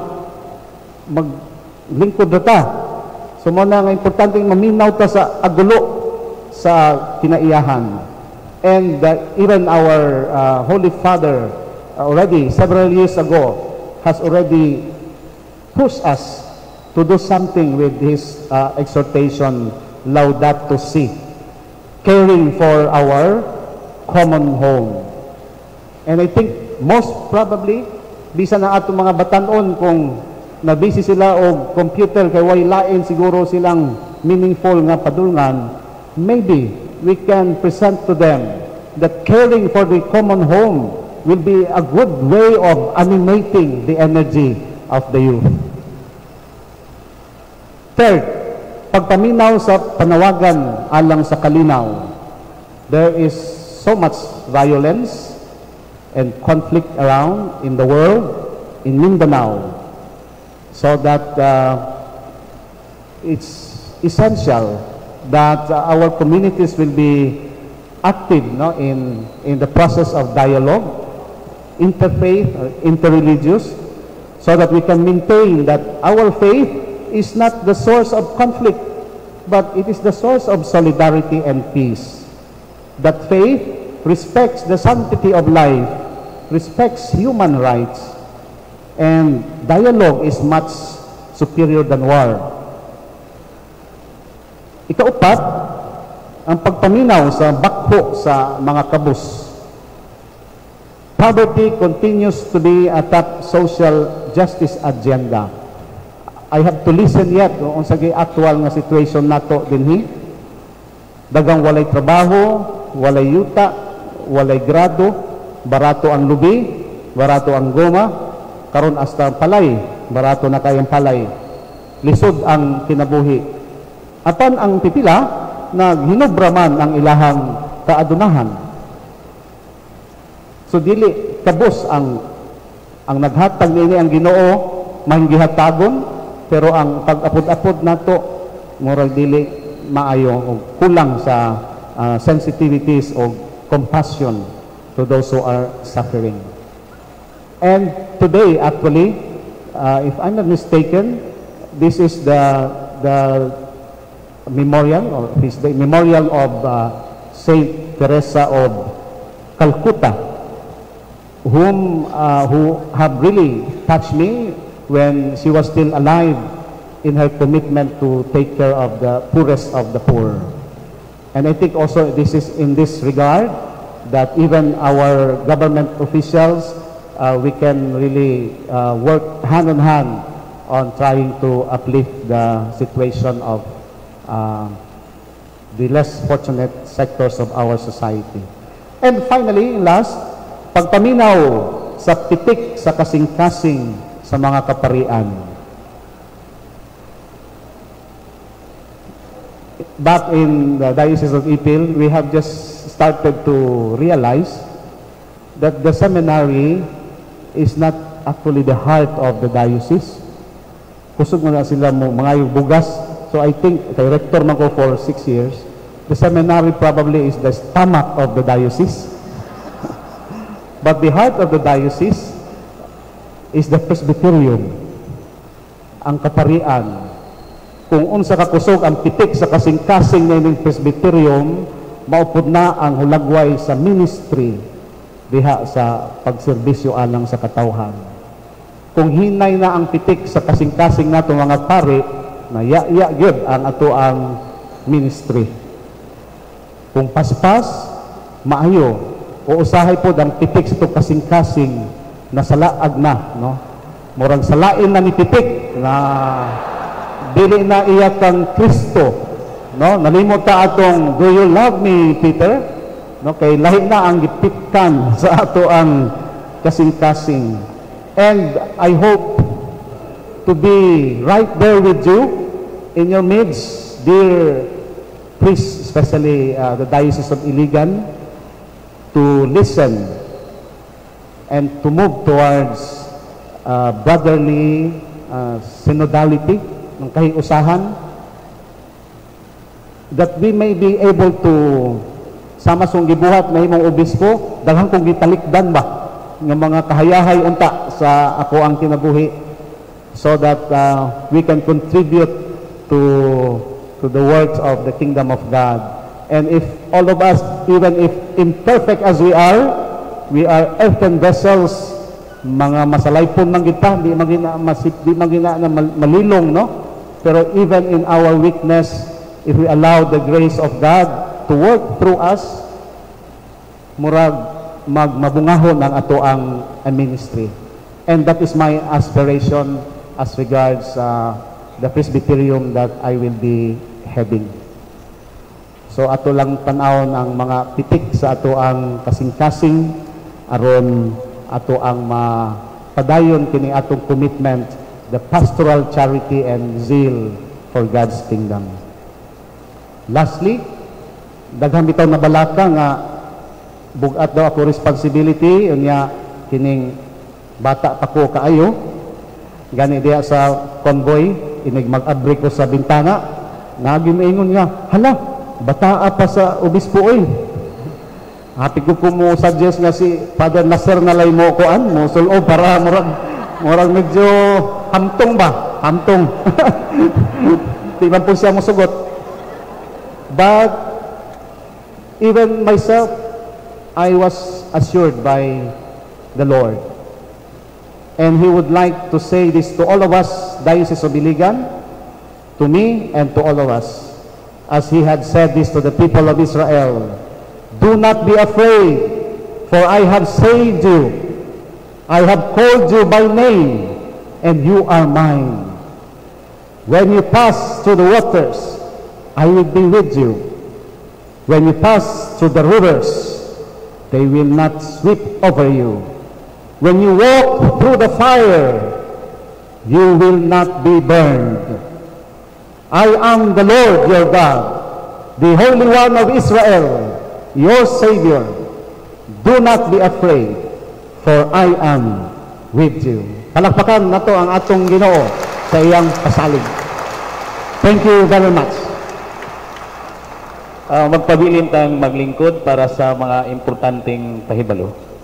mag lingkod na ta. So, mo na nga importante maminaw ta sa agulo sa kinaiyahan. And uh, even our uh, Holy Father uh, already, several years ago, has already pushed us to do something with his uh, exhortation, Laudato Si, caring for our common home. And I think most probably, bisa na ato mga batanon kung nabisi sila o computer kay way lain siguro silang meaningful nga padulngan, maybe we can present to them that caring for the common home will be a good way of animating the energy of the youth. Third, pagpaminaw sa panawagan alang sa kalinaw. There is so much violence and conflict around in the world, in Mindanao, so that uh, it's essential that uh, our communities will be active no, in, in the process of dialogue, interfaith, interreligious, so that we can maintain that our faith is not the source of conflict, but it is the source of solidarity and peace. That faith respects the sanctity of life, respects human rights, and dialogue is much superior than war. Ikaupat, ang pagpaminaw sa bakho sa mga kabus. Poverty continues to be a top social justice agenda. I have to listen yet kung sa actual nga situation nato dinhi. Dagang walay trabaho, walay yuta, walay grado, barato ang lubi, barato ang goma, karon hasta ang palay, barato na kayang palay. Lisod ang kinabuhi. Apan ang pipila, naghinubra man ang ilahang kaadunahan. So dili kabos ang ang naghatag niini ang Ginoo manggihatagon pero ang pag-apod-apod nato murag dili maayo o kulang sa uh, sensitivities o compassion to those who are suffering. And today actually uh, if I'm not mistaken this is the the memorial or his the memorial of uh, Saint Teresa of Calcutta whom uh, who have really touched me when she was still alive in her commitment to take care of the poorest of the poor. And I think also this is in this regard that even our government officials, uh, we can really uh, work hand in hand on trying to uplift the situation of uh, the less fortunate sectors of our society. And finally, last, pagpaminaw sa pitik sa kasing-kasing sa mga kaparian. Back in the Diocese of Ipil, we have just started to realize that the seminary is not actually the heart of the diocese. Kusog na sila mga bugas. So I think, kay rector man ko for six years, the seminary probably is the stomach of the diocese. But the heart of the diocese is the presbyterium, ang kaparian. Kung unsa ka kusog ang pitik sa kasing-kasing na presbyterium, maupod na ang hulagway sa ministry diha sa pagserbisyo alang sa katawhan. Kung hinay na ang pitik sa kasing-kasing nato mga pari, na ya-ya gyud ang ato ang ministry. Kung paspas, maayo, o usahay po ang pitik sa kasing-kasing na salaag na, no? Murang salain na ni pitik na dili na iya kang Kristo, no? Nalimot ta atong do you love me, Peter? No, kay lahi na ang gipikkan sa ato ang kasing-kasing. And I hope to be right there with you in your midst, dear priests, especially uh, the Diocese of Iligan, to listen and to move towards uh, brotherly uh, synodality ng kahiusahan that we may be able to sama song gibuhat na imong obispo daghang kong gitalikdan ba ng mga kahayahay unta sa ako ang kinabuhi so that uh, we can contribute to to the works of the kingdom of God. And if all of us even if imperfect as we are we are earthen vessels mga masalaypon man kita di magina masip di magina na mal- malilong no? Pero even in our weakness if we allow the grace of God to work through us murag magmabungahon ang ato ang ministry. And that is my aspiration as regards uh, the presbyterium that I will be heading so ato lang tanawon ang mga pitik sa ato ang kasing-kasing aron ato ang mapadayon kini atong commitment the pastoral charity and zeal for God's kingdom. Lastly daghang bitaw na balaka nga bugat daw ako responsibility unya kining bata pa ko kaayo. Gani diya sa convoy inig mag-abri ko sa bintana nagimaingon nga, hala, bataa pa sa obispo oy. Happy ko po mo suggest nga si Father Nasser na lay mo kuan mo sulo para murag murag medyo hamtong ba? Hamtong. Di man po siya mo sugot. But even myself, I was assured by the Lord. And He would like to say this to all of us, Diocese of Iligan, to me and to all of us, as He had said this to the people of Israel. Do not be afraid, for I have saved you. I have called you by name, and you are mine. When you pass through the waters, I will be with you. When you pass through the rivers, they will not sweep over you. When you walk through the fire, you will not be burned. I am the Lord your God, the Holy One of Israel, your Savior. Do not be afraid, for I am with you. Palakpakan na to ang atong ginoo sa iyang pasalig. Thank you very much. Ah, magpabilin tang maglingkod para sa mga importanteng pahibalo.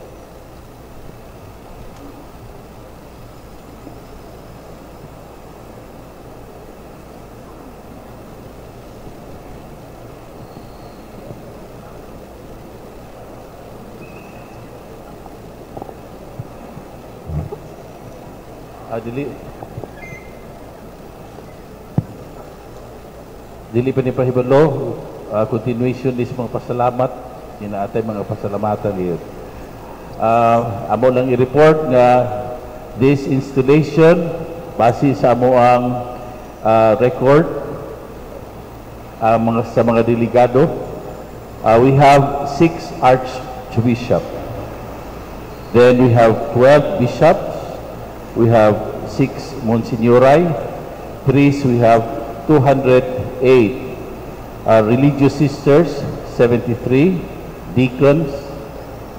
Ah, dili. Dili pa ni pahibalo, uh, continuation is mga pasalamat, inaatay mga pasalamatan niyo. Uh, amo lang i-report nga this installation base sa amo ang uh, record uh, mga sa mga delegado uh, we have six archbishop then we have 12 bishops we have six monsignori. Priests we have 208 uh, religious sisters 73 deacons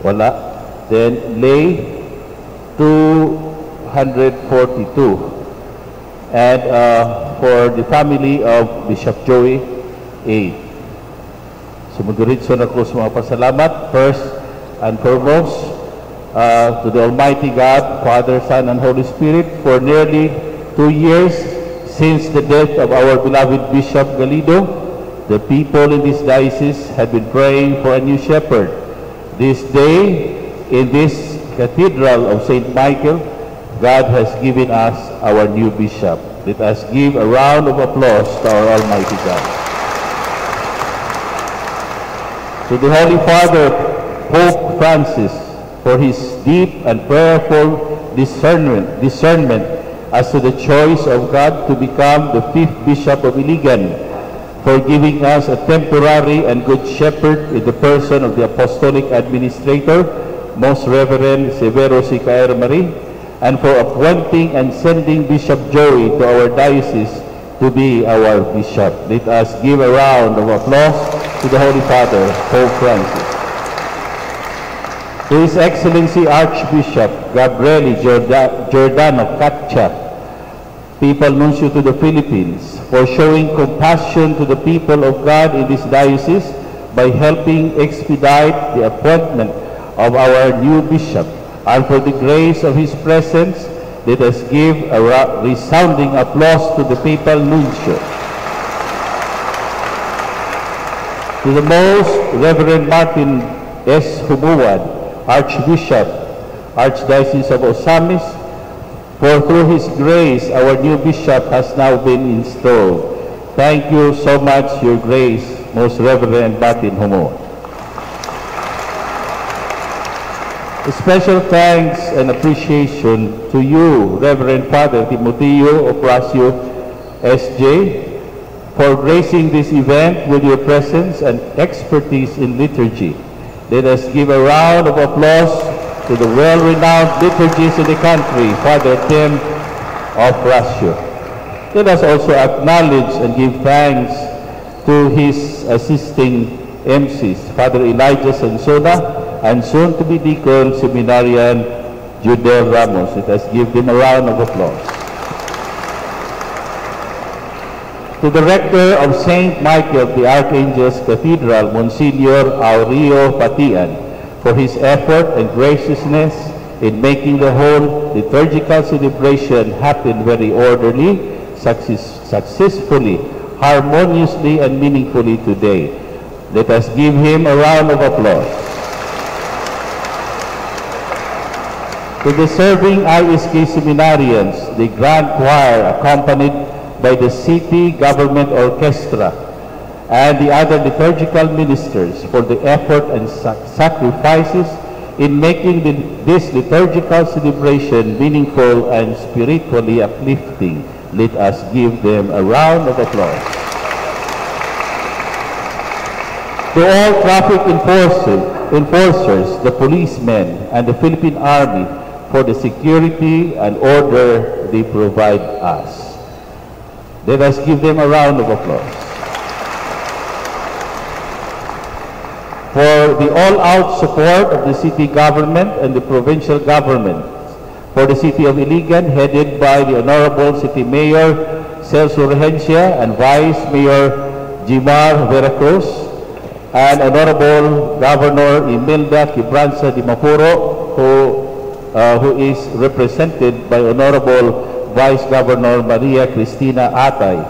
wala. Then lay 242 and uh, for the family of Bishop Joey 8 sumuduritso na ko sa mga pasalamat. First and foremost uh, to the Almighty God, Father, Son, and Holy Spirit for nearly two years since the death of our beloved Bishop Galido. The people in this diocese have been praying for a new shepherd. This day, in this cathedral of St. Michael, God has given us our new bishop. Let us give a round of applause to our Almighty God. To the Holy Father, Pope Francis, for his deep and prayerful discernment, discernment as to the choice of God to become the fifth bishop of Iligan, for giving us a temporary and good shepherd in the person of the apostolic administrator, Most Reverend Severo Sicaer Marie, and for appointing and sending Bishop Joey to our diocese to be our bishop. Let us give a round of applause to the Holy Father, Pope Francis. His Excellency Archbishop Gabrieli Giorda- Giordano Catcha, Papal Nuncio to the Philippines, for showing compassion to the people of God in this diocese by helping expedite the appointment of our new bishop, and for the grace of his presence, let us give a resounding applause to the Papal Nuncio. To the Most Reverend Martin S. Humuad, Archbishop, Archdiocese of Osamis, for through his grace our new bishop has now been installed. Thank you so much, Your Grace, Most Reverend Martin Humuad. A special thanks and appreciation to you, Reverend Father Timoteo Oprasio S.J., for gracing this event with your presence and expertise in liturgy. Let us give a round of applause to the well-renowned liturgists in the country, Father Tim Oprasio. Let us also acknowledge and give thanks to his assisting MCs, Father Elijah Sansona, and soon-to-be deacon seminarian Judel Ramos. Let us give them a round of applause. To the rector of St. Michael the Archangel's Cathedral, Monsignor Aurelio Patian, for his effort and graciousness in making the whole liturgical celebration happen very orderly, success, successfully, harmoniously, and meaningfully today. Let us give him a round of applause. To the serving ISK seminarians, the Grand Choir accompanied by the City Government Orchestra and the other liturgical ministers for the effort and sac- sacrifices in making the, this liturgical celebration meaningful and spiritually uplifting. Let us give them a round of applause. To all traffic enforcers, enforcers, the policemen, and the Philippine Army for the security and order they provide us. Let us give them a round of applause. For the all-out support of the city government and the provincial government, for the city of Iligan, headed by the Honorable City Mayor Celso Regencia and Vice Mayor Jimar Veracruz, and Honorable Governor Imelda Quibranza de Mapuro, who, uh, who is represented by Honorable Vice Governor Maria Cristina Atay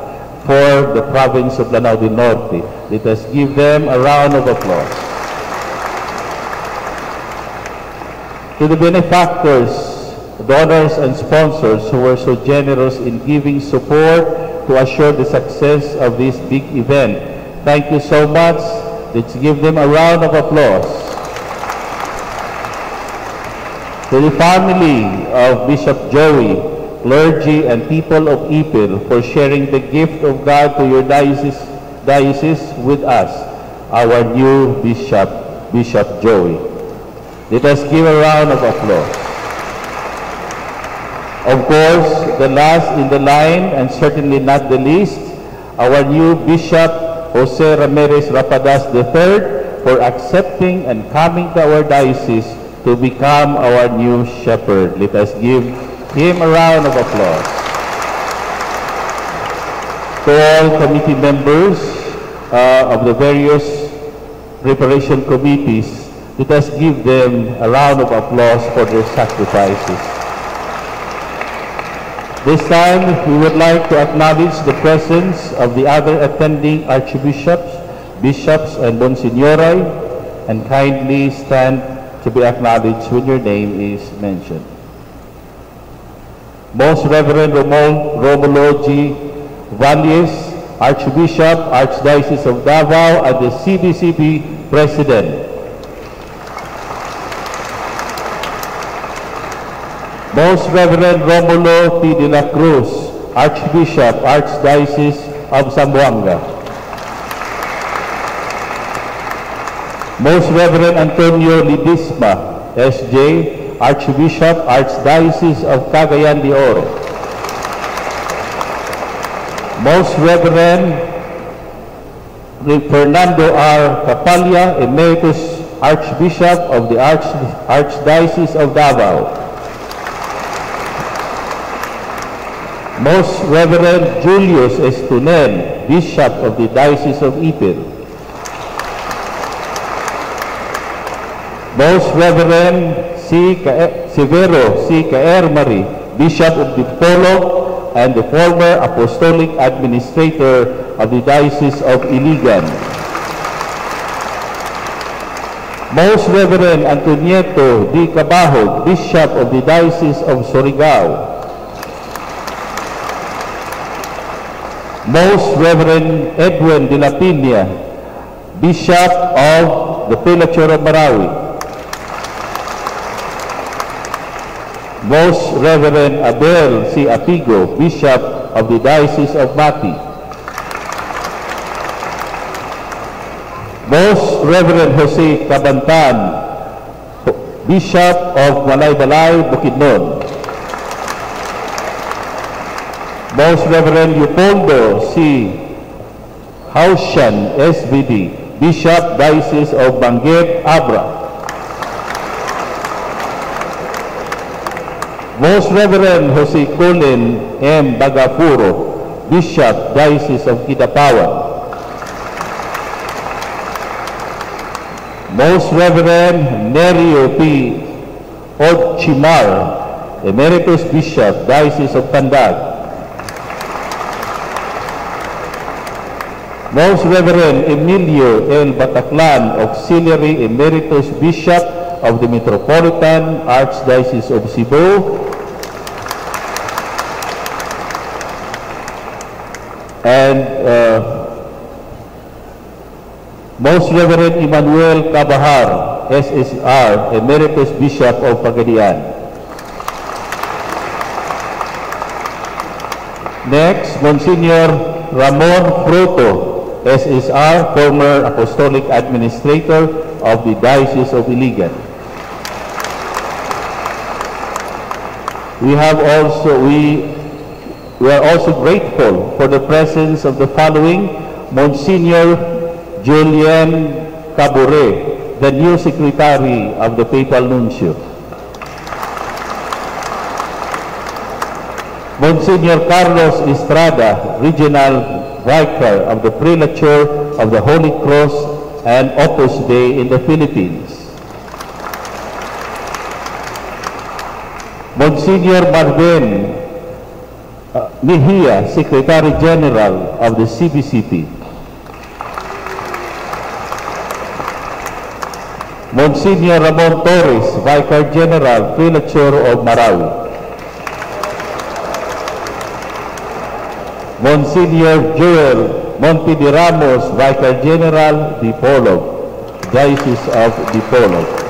for the province of Lanao del Norte. Let us give them a round of applause. To the benefactors, donors, and sponsors who were so generous in giving support to assure the success of this big event, thank you so much. Let's give them a round of applause. To the family of Bishop Joey, clergy, and people of Ipil for sharing the gift of God to your diocese, diocese with us, our new Bishop, Bishop Joey. Let us give a round of applause. Of course, the last in the line, and certainly not the least, our new Bishop Jose Ramirez Rapadas III for accepting and coming to our diocese to become our new shepherd. Let us give him a round of applause. To all committee members uh, of the various preparation committees, let us give them a round of applause for their sacrifices. This time, we would like to acknowledge the presence of the other attending archbishops, bishops, and monsignori, and kindly stand to be acknowledged when your name is mentioned. Most Reverend Romulo, Romulo G. Valles, Archbishop, Archdiocese of Davao, and the CBCP President. Most Reverend Romulo P. de la Cruz, Archbishop, Archdiocese of Zamboanga. Most Reverend Antonio Lidisma, S.J., Archbishop, Archdiocese of Cagayan de Oro. Most Reverend Fernando R. Capalla, Emeritus Archbishop of the Arch Archdiocese of Davao. Most Reverend Julius Estunel, Bishop of the Diocese of Ipil. Most Reverend C. Ka- Severo C. Kaermari, Bishop of Dipolog and the former Apostolic Administrator of the Diocese of Iligan. Most Reverend Antonieto D. Cabahog, Bishop of the Diocese of Surigao. Most Reverend Edwin de la Pina, Bishop of the Pilature of Marawi. Most Reverend Abel C. Apigo, Bishop of the Diocese of Mati. Most Reverend Jose Cabantan, Bishop of Malaybalay, Bukidnon. Most Reverend Leopoldo C. Haushan, SVD, Bishop, Diocese of Banguet, Abra. Most Reverend Jose Colin M. Bagapuro, Bishop, Diocese of Kidapawan. Most Reverend Nerio P. Odchimar, Emeritus Bishop, Diocese of Pandag. Most Reverend Emilio L. Bataclan, Auxiliary Emeritus Bishop of the Metropolitan Archdiocese of Cebu. And uh, Most Reverend Emmanuel Cabahar, SSR, Emeritus Bishop of Pagadian. Next, Monsignor Ramon Fruto, SSR, former Apostolic Administrator of the Diocese of Iligan. We have also, we, we are also grateful for the presence of the following Monsignor Julian Cabure, the new Secretary of the Papal Nuncio. Monsignor Carlos Estrada, Regional Vicar of the Prelature of the Holy Cross and Opus Dei in the Philippines. Monsignor Marvin uh, Mejia, Secretary General of the CBCP. Monsignor Ramon Torres, Vicar General, Prelature of Marawi. Monsignor Joel Monte de Ramos, Vicar General, Dipolog, Diocese of Dipolog.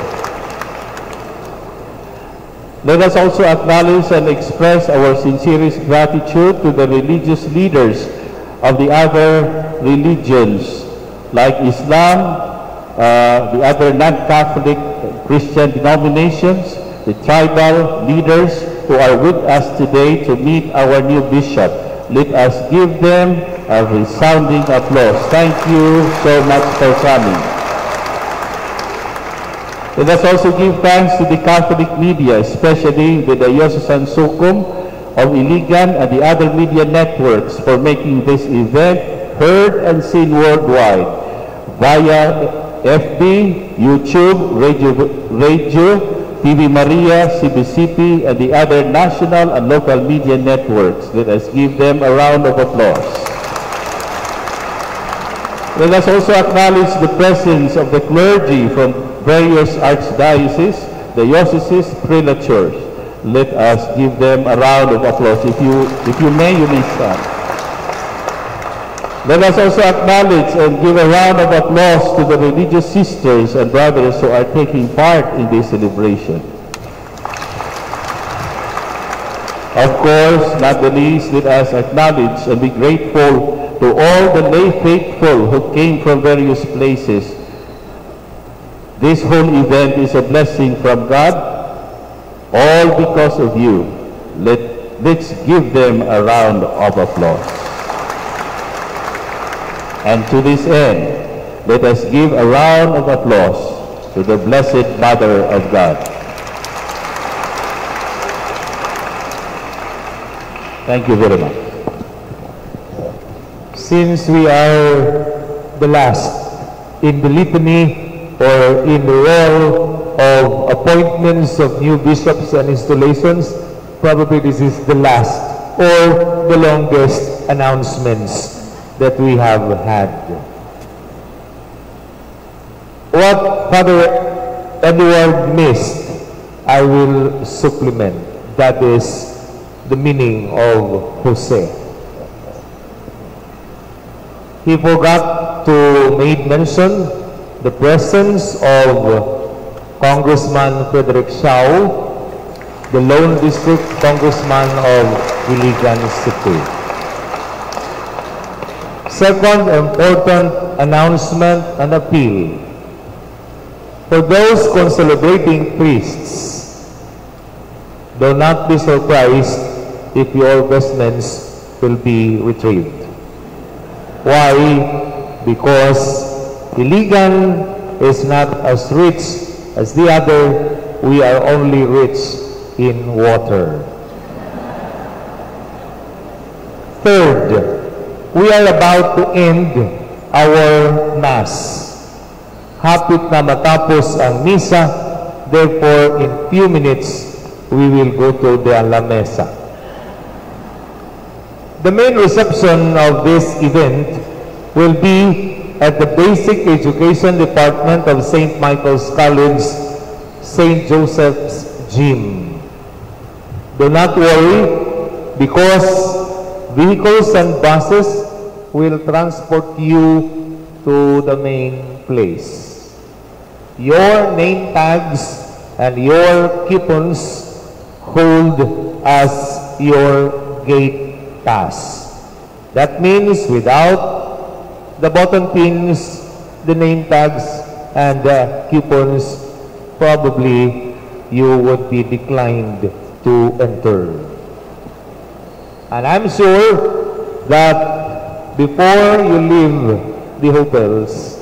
Let us also acknowledge and express our sincerest gratitude to the religious leaders of the other religions like Islam, uh, the other non-Catholic Christian denominations, the tribal leaders who are with us today to meet our new bishop. Let us give them a resounding applause. Thank you so much for coming. Let us also give thanks to the Catholic media, especially the Diocesan Sukum of Iligan and the other media networks for making this event heard and seen worldwide via FB, YouTube, Radio, Radio, TV Maria, CBCP, and the other national and local media networks. Let us give them a round of applause. Let us also acknowledge the presence of the clergy from various archdioceses, dioceses, prelatures. Let us give them a round of applause. If you, if you may, you may stand. Let us also acknowledge and give a round of applause to the religious sisters and brothers who are taking part in this celebration. Of course, not the least, let us acknowledge and be grateful to all the lay faithful who came from various places. This whole event is a blessing from God, all because of you. Let, let's give them a round of applause. And to this end, let us give a round of applause to the Blessed Mother of God. Thank you very much. Since we are the last in the litany or in the roll of appointments of new bishops and installations, probably this is the last or the longest announcements that we have had. What Father Edward missed, I will supplement. That is the meaning of Jose. He forgot to make mention the presence of Congressman Frederick Shaw, the lone district congressman of Iligan City. Second important announcement and appeal. For those concelebrating priests, do not be surprised if your vestments will be retrieved. Why? Because Iligan is not as rich as the other. We are only rich in water. Third, we are about to end our Mass. Hapit na matapos ang misa, therefore in few minutes, we will go to the Alamesa. The main reception of this event will be at the Basic Education Department of St. Michael's College, St. Joseph's Gym. Do not worry because vehicles and buses will transport you to the main place. Your name tags and your coupons hold as your gate pass. That means without the button pins, the name tags, and the coupons, probably you would be declined to enter. And I'm sure that before you leave the hotels,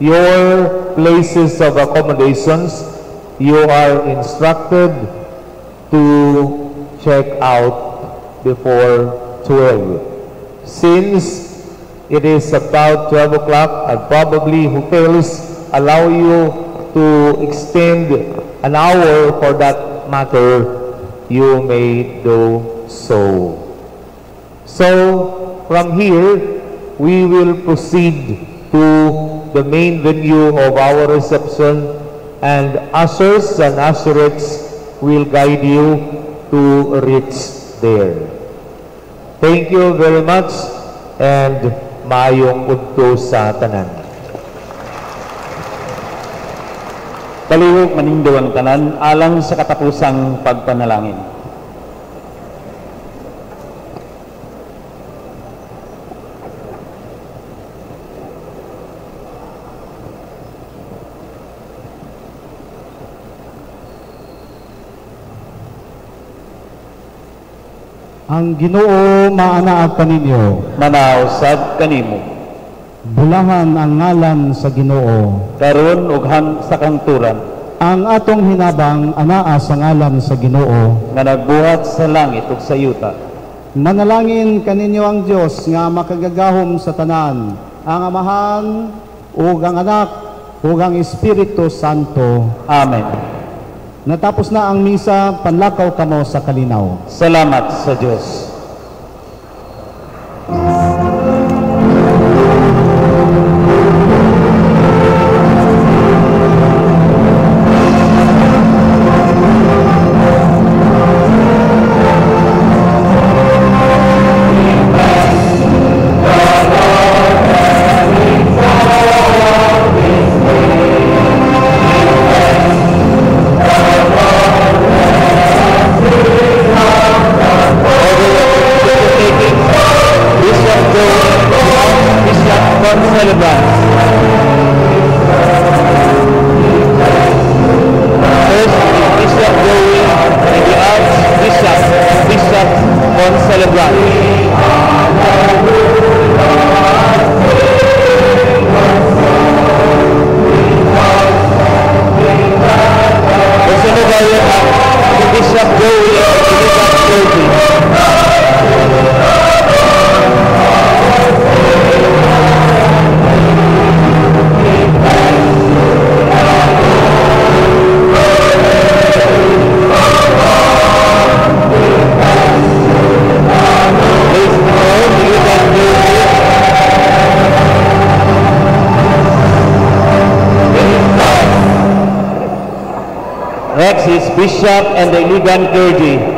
your places of accommodations, you are instructed to check out before 12. Since it is about 12 o'clock and probably hotels allow you to extend an hour for that matter, you may do so. So, from here, we will proceed to the main venue of our reception and ushers and usherettes will guide you to reach there. Thank you very much and maayong udto sa tanan. Kaliwag manindo ang tanan alang sa katapusang pagpanalangin. Ang Ginoo maanaag kaninyo. Manausad kanimo. Bulahan ang ngalan sa Ginoo. Karon ug han sa kanturan Ang atong hinabang anaa sa ngalan sa Ginoo. nga nagbuhat sa langit ug sa yuta. Manalangin kaninyo ang Dios nga makagagahom sa tanan, ang Amahan ug ang Anak ug ang Espiritu Santo. Amen. Natapos na ang misa, panlakaw kamo sa kalinaw. Salamat sa Dios. Bishop Next is Bishop and the Iligan clergy.